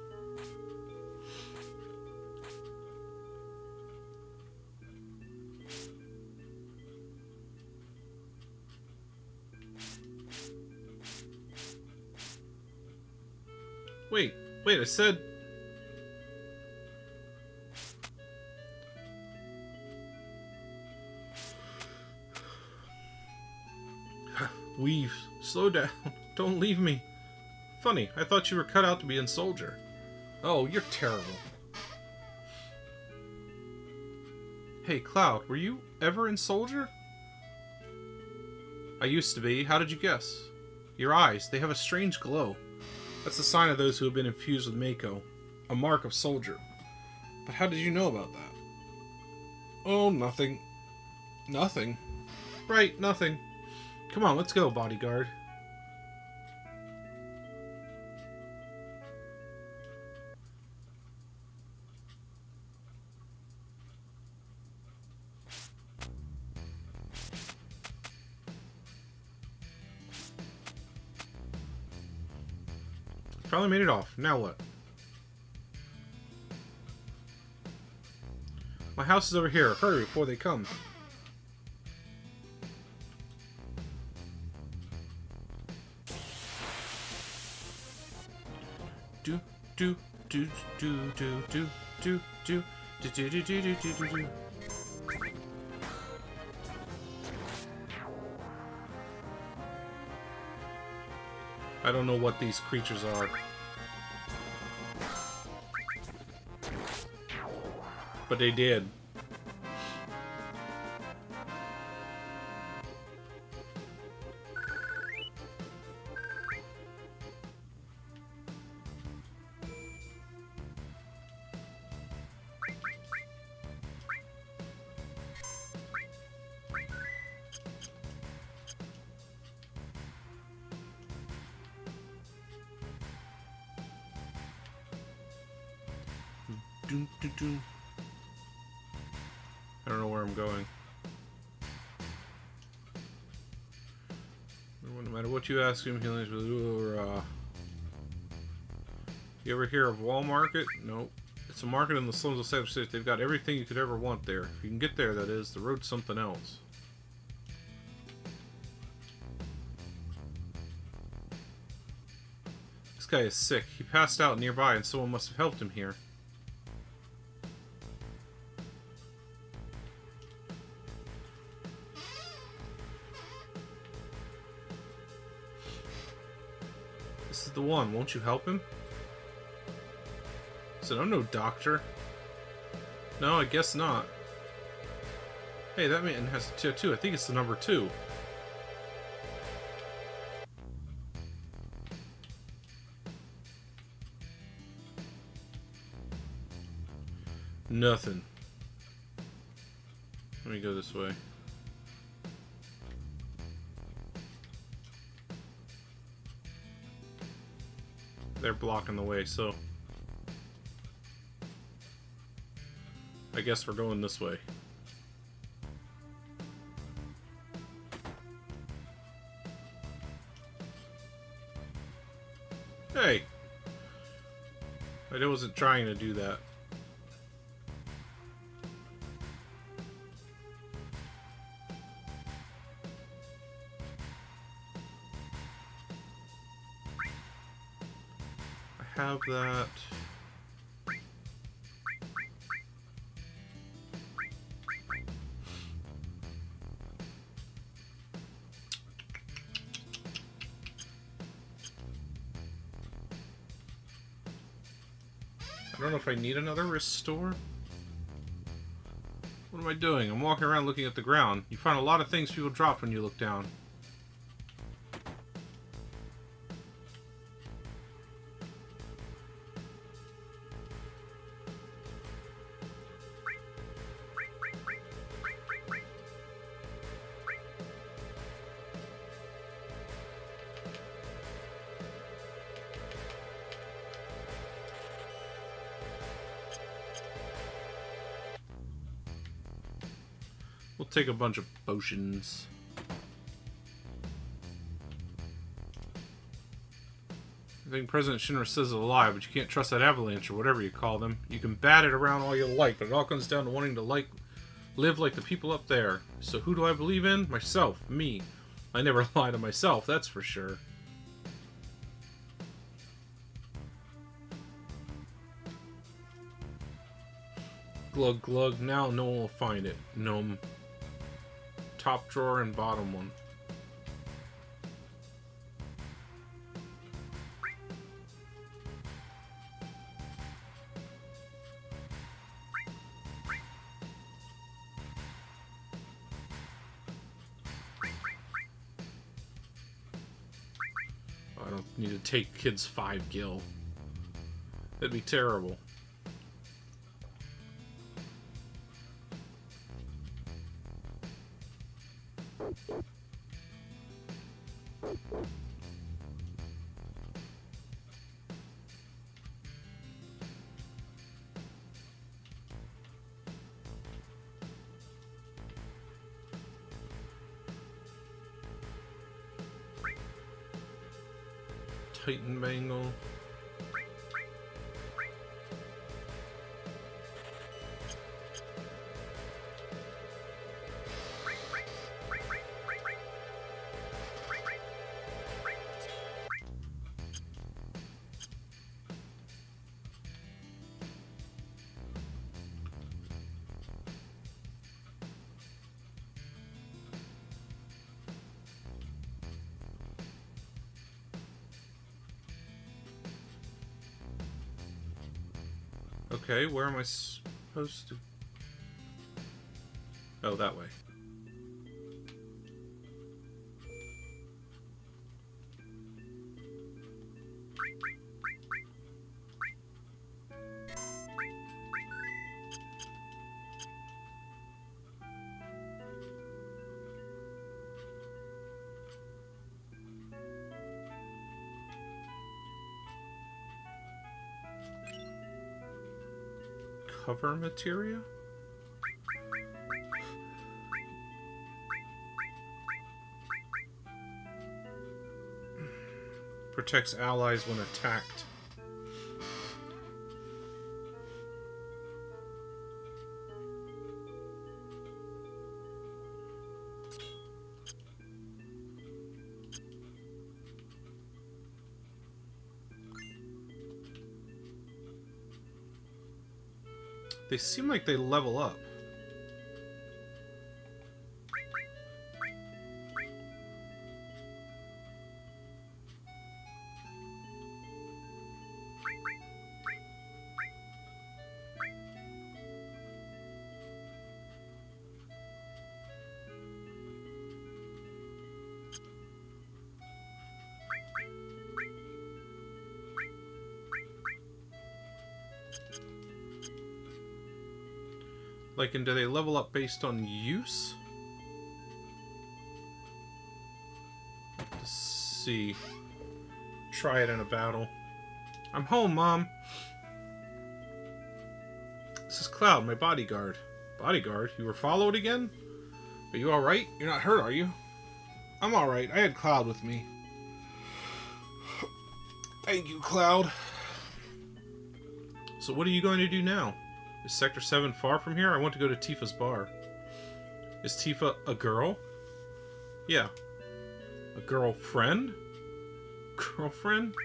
Speaker 1: Wait, I said... Weave, slow down. Don't leave me. Funny, I thought you were cut out to be in Soldier. Oh, you're terrible. Hey, Cloud, were you ever in Soldier? I used to be. How did you guess? Your eyes, they have a strange glow. That's the sign of those who have been infused with Mako. A mark of Soldier. But how did you know about that? Oh, nothing. Nothing. Right, nothing. Come on, let's go, bodyguard. Finally made it off. Now what? My house is over here. Hurry before they come. Do do do do do do do do do do do do do do do I don't know what these creatures are. But they did. Matter what you ask him, he'll answer. Or, uh, you ever hear of Wall Market? Nope. It's a market in the slums of Savage City. They've got everything you could ever want there. If you can get there, that is. The road's something else. This guy is sick. He passed out nearby and someone must have helped him here. One. Won't you help him? said, I'm no doctor. No, I guess not. Hey, that man has a tattoo. I think it's the number two. Nothing. Let me go this way. They're blocking the way, so... I guess we're going this way. Hey! I wasn't trying to do that. that. I don't know if I need another restore. What am I doing? I'm walking around looking at the ground. You find a lot of things people drop when you look down. Take a bunch of potions. I think President Shinra says a lie, but you can't trust that avalanche or whatever you call them. You can bat it around all you like, but it all comes down to wanting to like live like the people up there. So who do I believe in? Myself, me. I never lie to myself, that's for sure. Glug glug, now no one will find it. Gnome top drawer and bottom one. Oh, I don't need to take kids five gil. That'd be terrible. Okay, where am I supposed to... Oh, that way. Cover materia? Protects allies when attacked. They seem like they level up. And do they level up based on use? Let's see. Try it in a battle. I'm home, Mom. This is Cloud, my bodyguard. Bodyguard? You were followed again? Are you alright? You're not hurt, are you? I'm alright. I had Cloud with me. Thank you, Cloud. So what are you going to do now? Is Sector 7 far from here? I want to go to Tifa's bar. Is Tifa a girl? Yeah. A girlfriend? Girlfriend?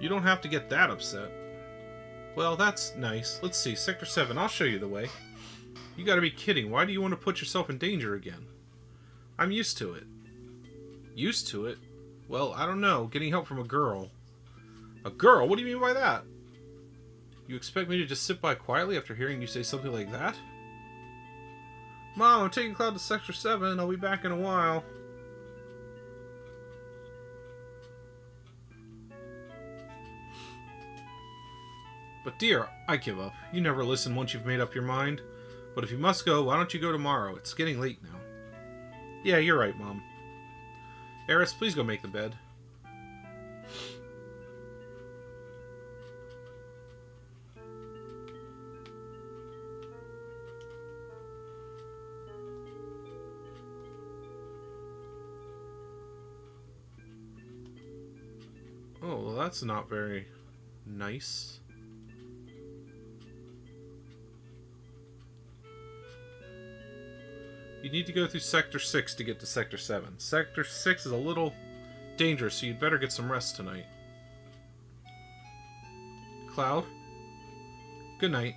Speaker 1: You don't have to get that upset. Well, that's nice. Let's see. Sector 7, I'll show you the way. You gotta be kidding. Why do you want to put yourself in danger again? I'm used to it. Used to it? Well, I don't know. Getting help from a girl. A girl? What do you mean by that? You expect me to just sit by quietly after hearing you say something like that? Mom, I'm taking Cloud to Sector 7. I'll be back in a while. But dear, I give up. You never listen once you've made up your mind. But if you must go, why don't you go tomorrow? It's getting late now. Yeah, you're right, Mom. Aeris, please go make the bed. That's not very nice. You need to go through Sector 6 to get to Sector 7. Sector 6 is a little dangerous, so you'd better get some rest tonight. Cloud? Good night.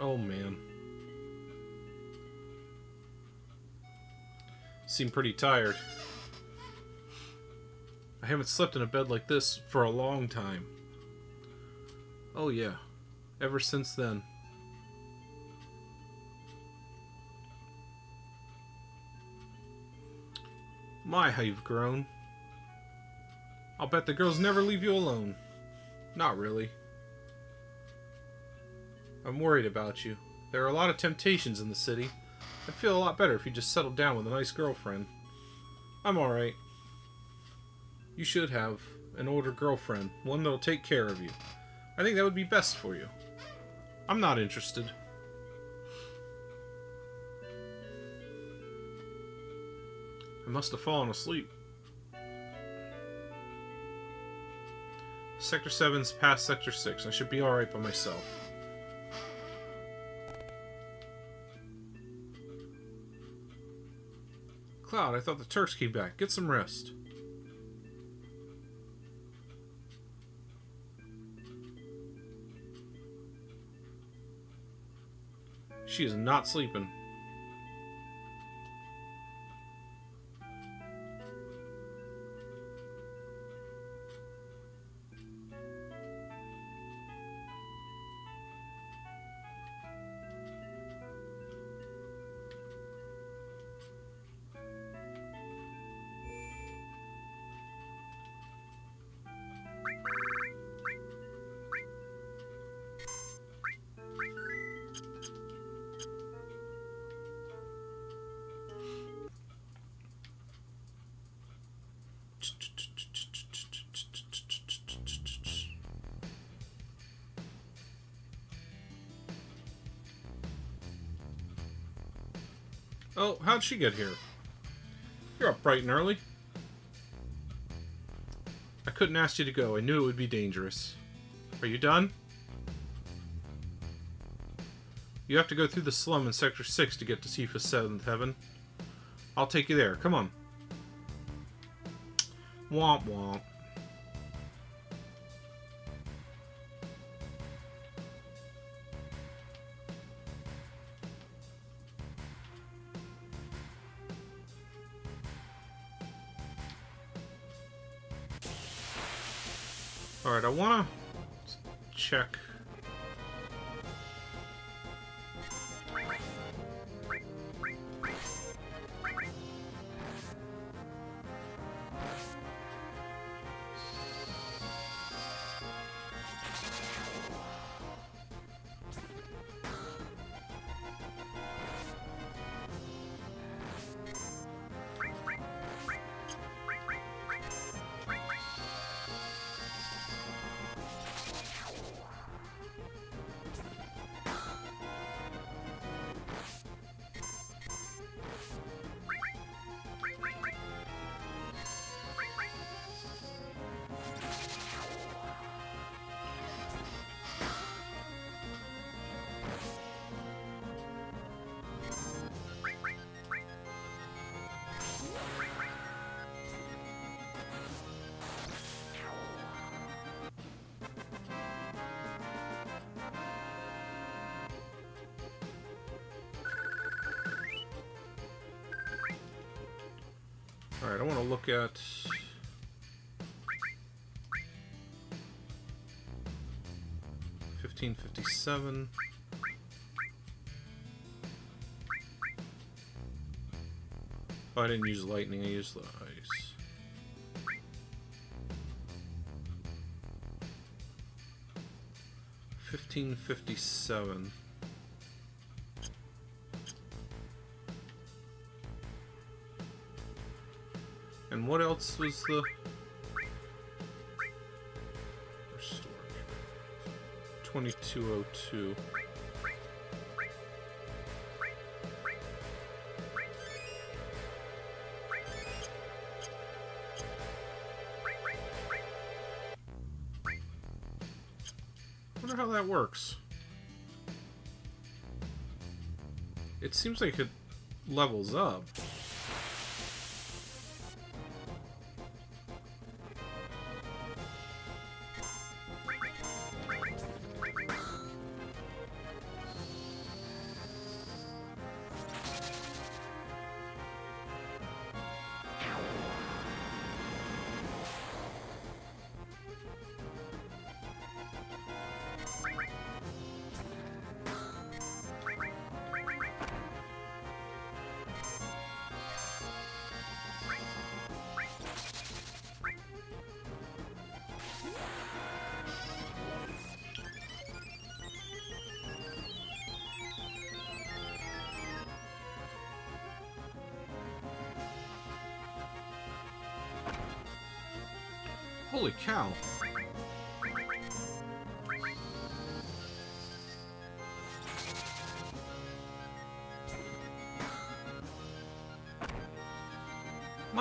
Speaker 1: Oh, man. Seem pretty tired. I haven't slept in a bed like this for a long time. Oh yeah, ever since then. My, how you've grown. I'll bet the girls never leave you alone. Not really. I'm worried about you. There are a lot of temptations in the city. I'd feel a lot better if you just settled down with a nice girlfriend. I'm alright. You should have an older girlfriend, one that'll take care of you. I think that would be best for you. I'm not interested. I must have fallen asleep. Sector 7's past Sector 6. I should be alright by myself. Cloud, I thought the Turks came back. Get some rest. She is not sleeping. How'd she get here? You're up bright and early. I couldn't ask you to go. I knew it would be dangerous. Are you done? You have to go through the slum in Sector 6 to get to Tifa's 7th Heaven. I'll take you there. Come on. Womp womp. Look at... Fifteen fifty-seven. Oh, I didn't use lightning, I used the ice. Fifteen fifty-seven. And what else was the... Restore. 2202. wonder how that works. It seems like it levels up.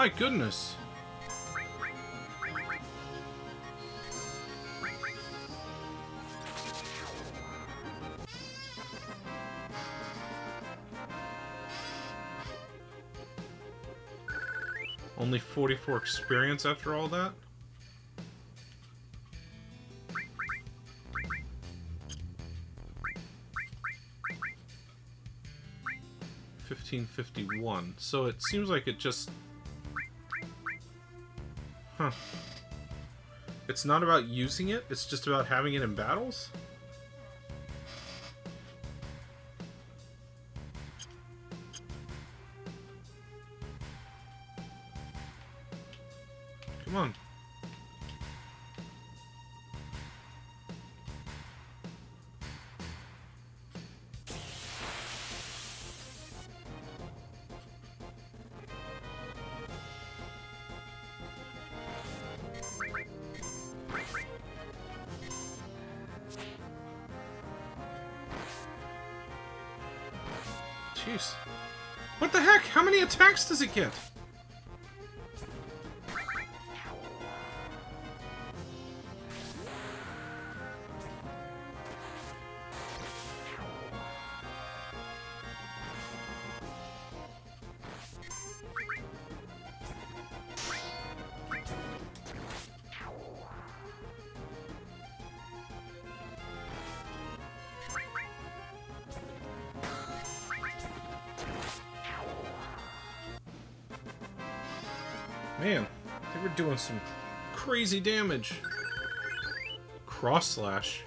Speaker 1: My goodness. Only 44 experience after all that? Fifteen fifty one. So it seems like it just Huh. It's not about using it, it's just about having it in battles? Jeez. What the heck? How many attacks does it get? Doing some crazy damage. Cross slash.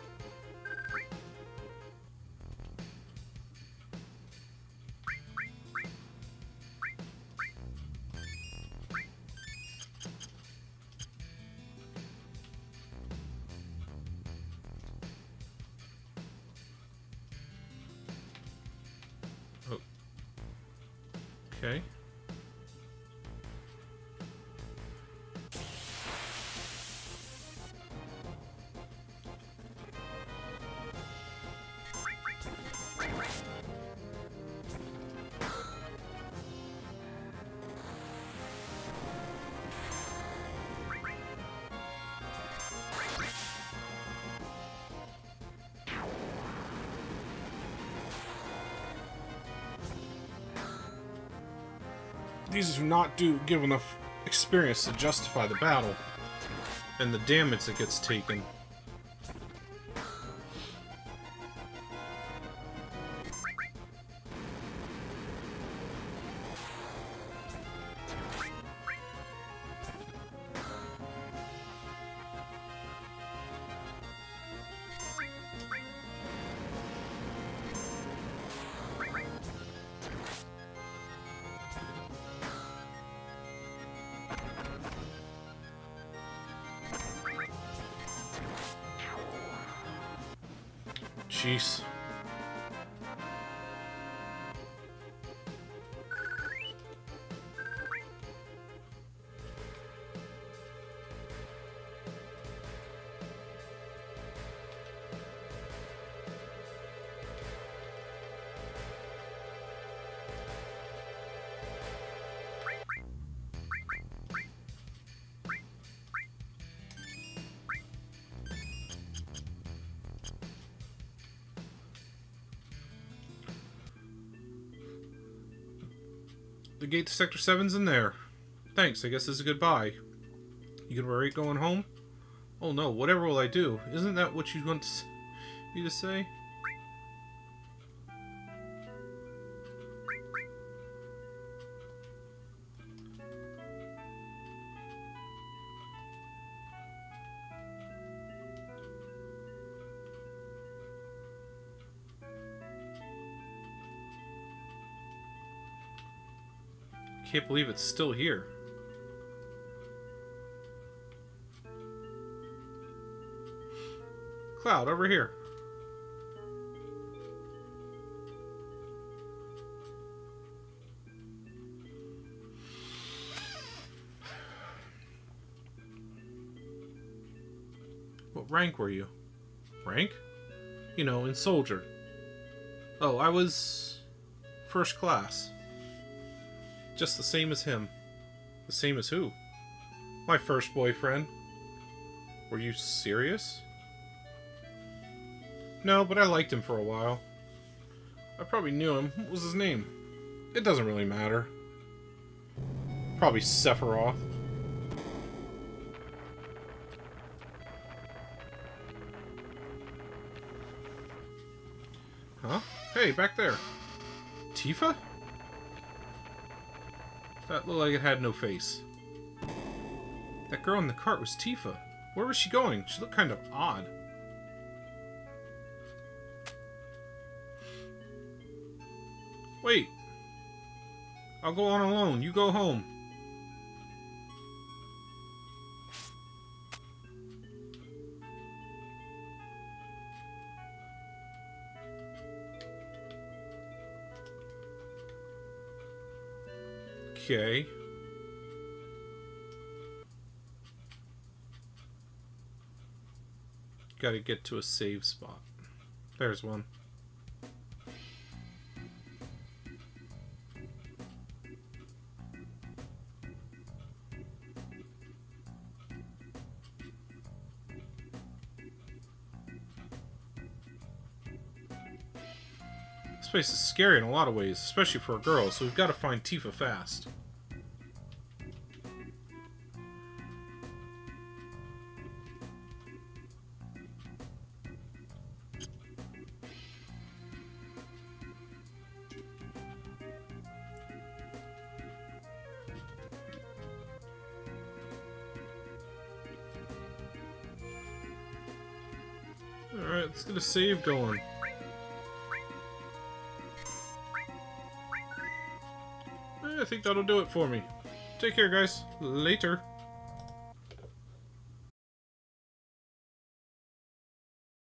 Speaker 1: Not do give enough experience to justify the battle and the damage that gets taken. Gate to Sector 7's in there. Thanks, I guess this is goodbye. You gonna worry going home? Oh no, whatever will I do? Isn't that what you want me to say? Can't believe it's still here. Cloud, over here. What rank were you? Rank? You know, in soldier. Oh, I was... first class. Just the same as him. The same as who? My first boyfriend. Were you serious? No, but I liked him for a while. I probably knew him. What was his name? It doesn't really matter. Probably Sephiroth. Huh? Hey, back there. Tifa? That looked like it had no face. That girl in the cart was Tifa. Where was she going? She looked kind of odd. Wait. I'll go on alone. You go home. Okay. Gotta get to a save spot. There's one. This place is scary in a lot of ways, especially for a girl, so we've got to find Tifa fast. Going. I think that'll do it for me. Take care, guys. Later.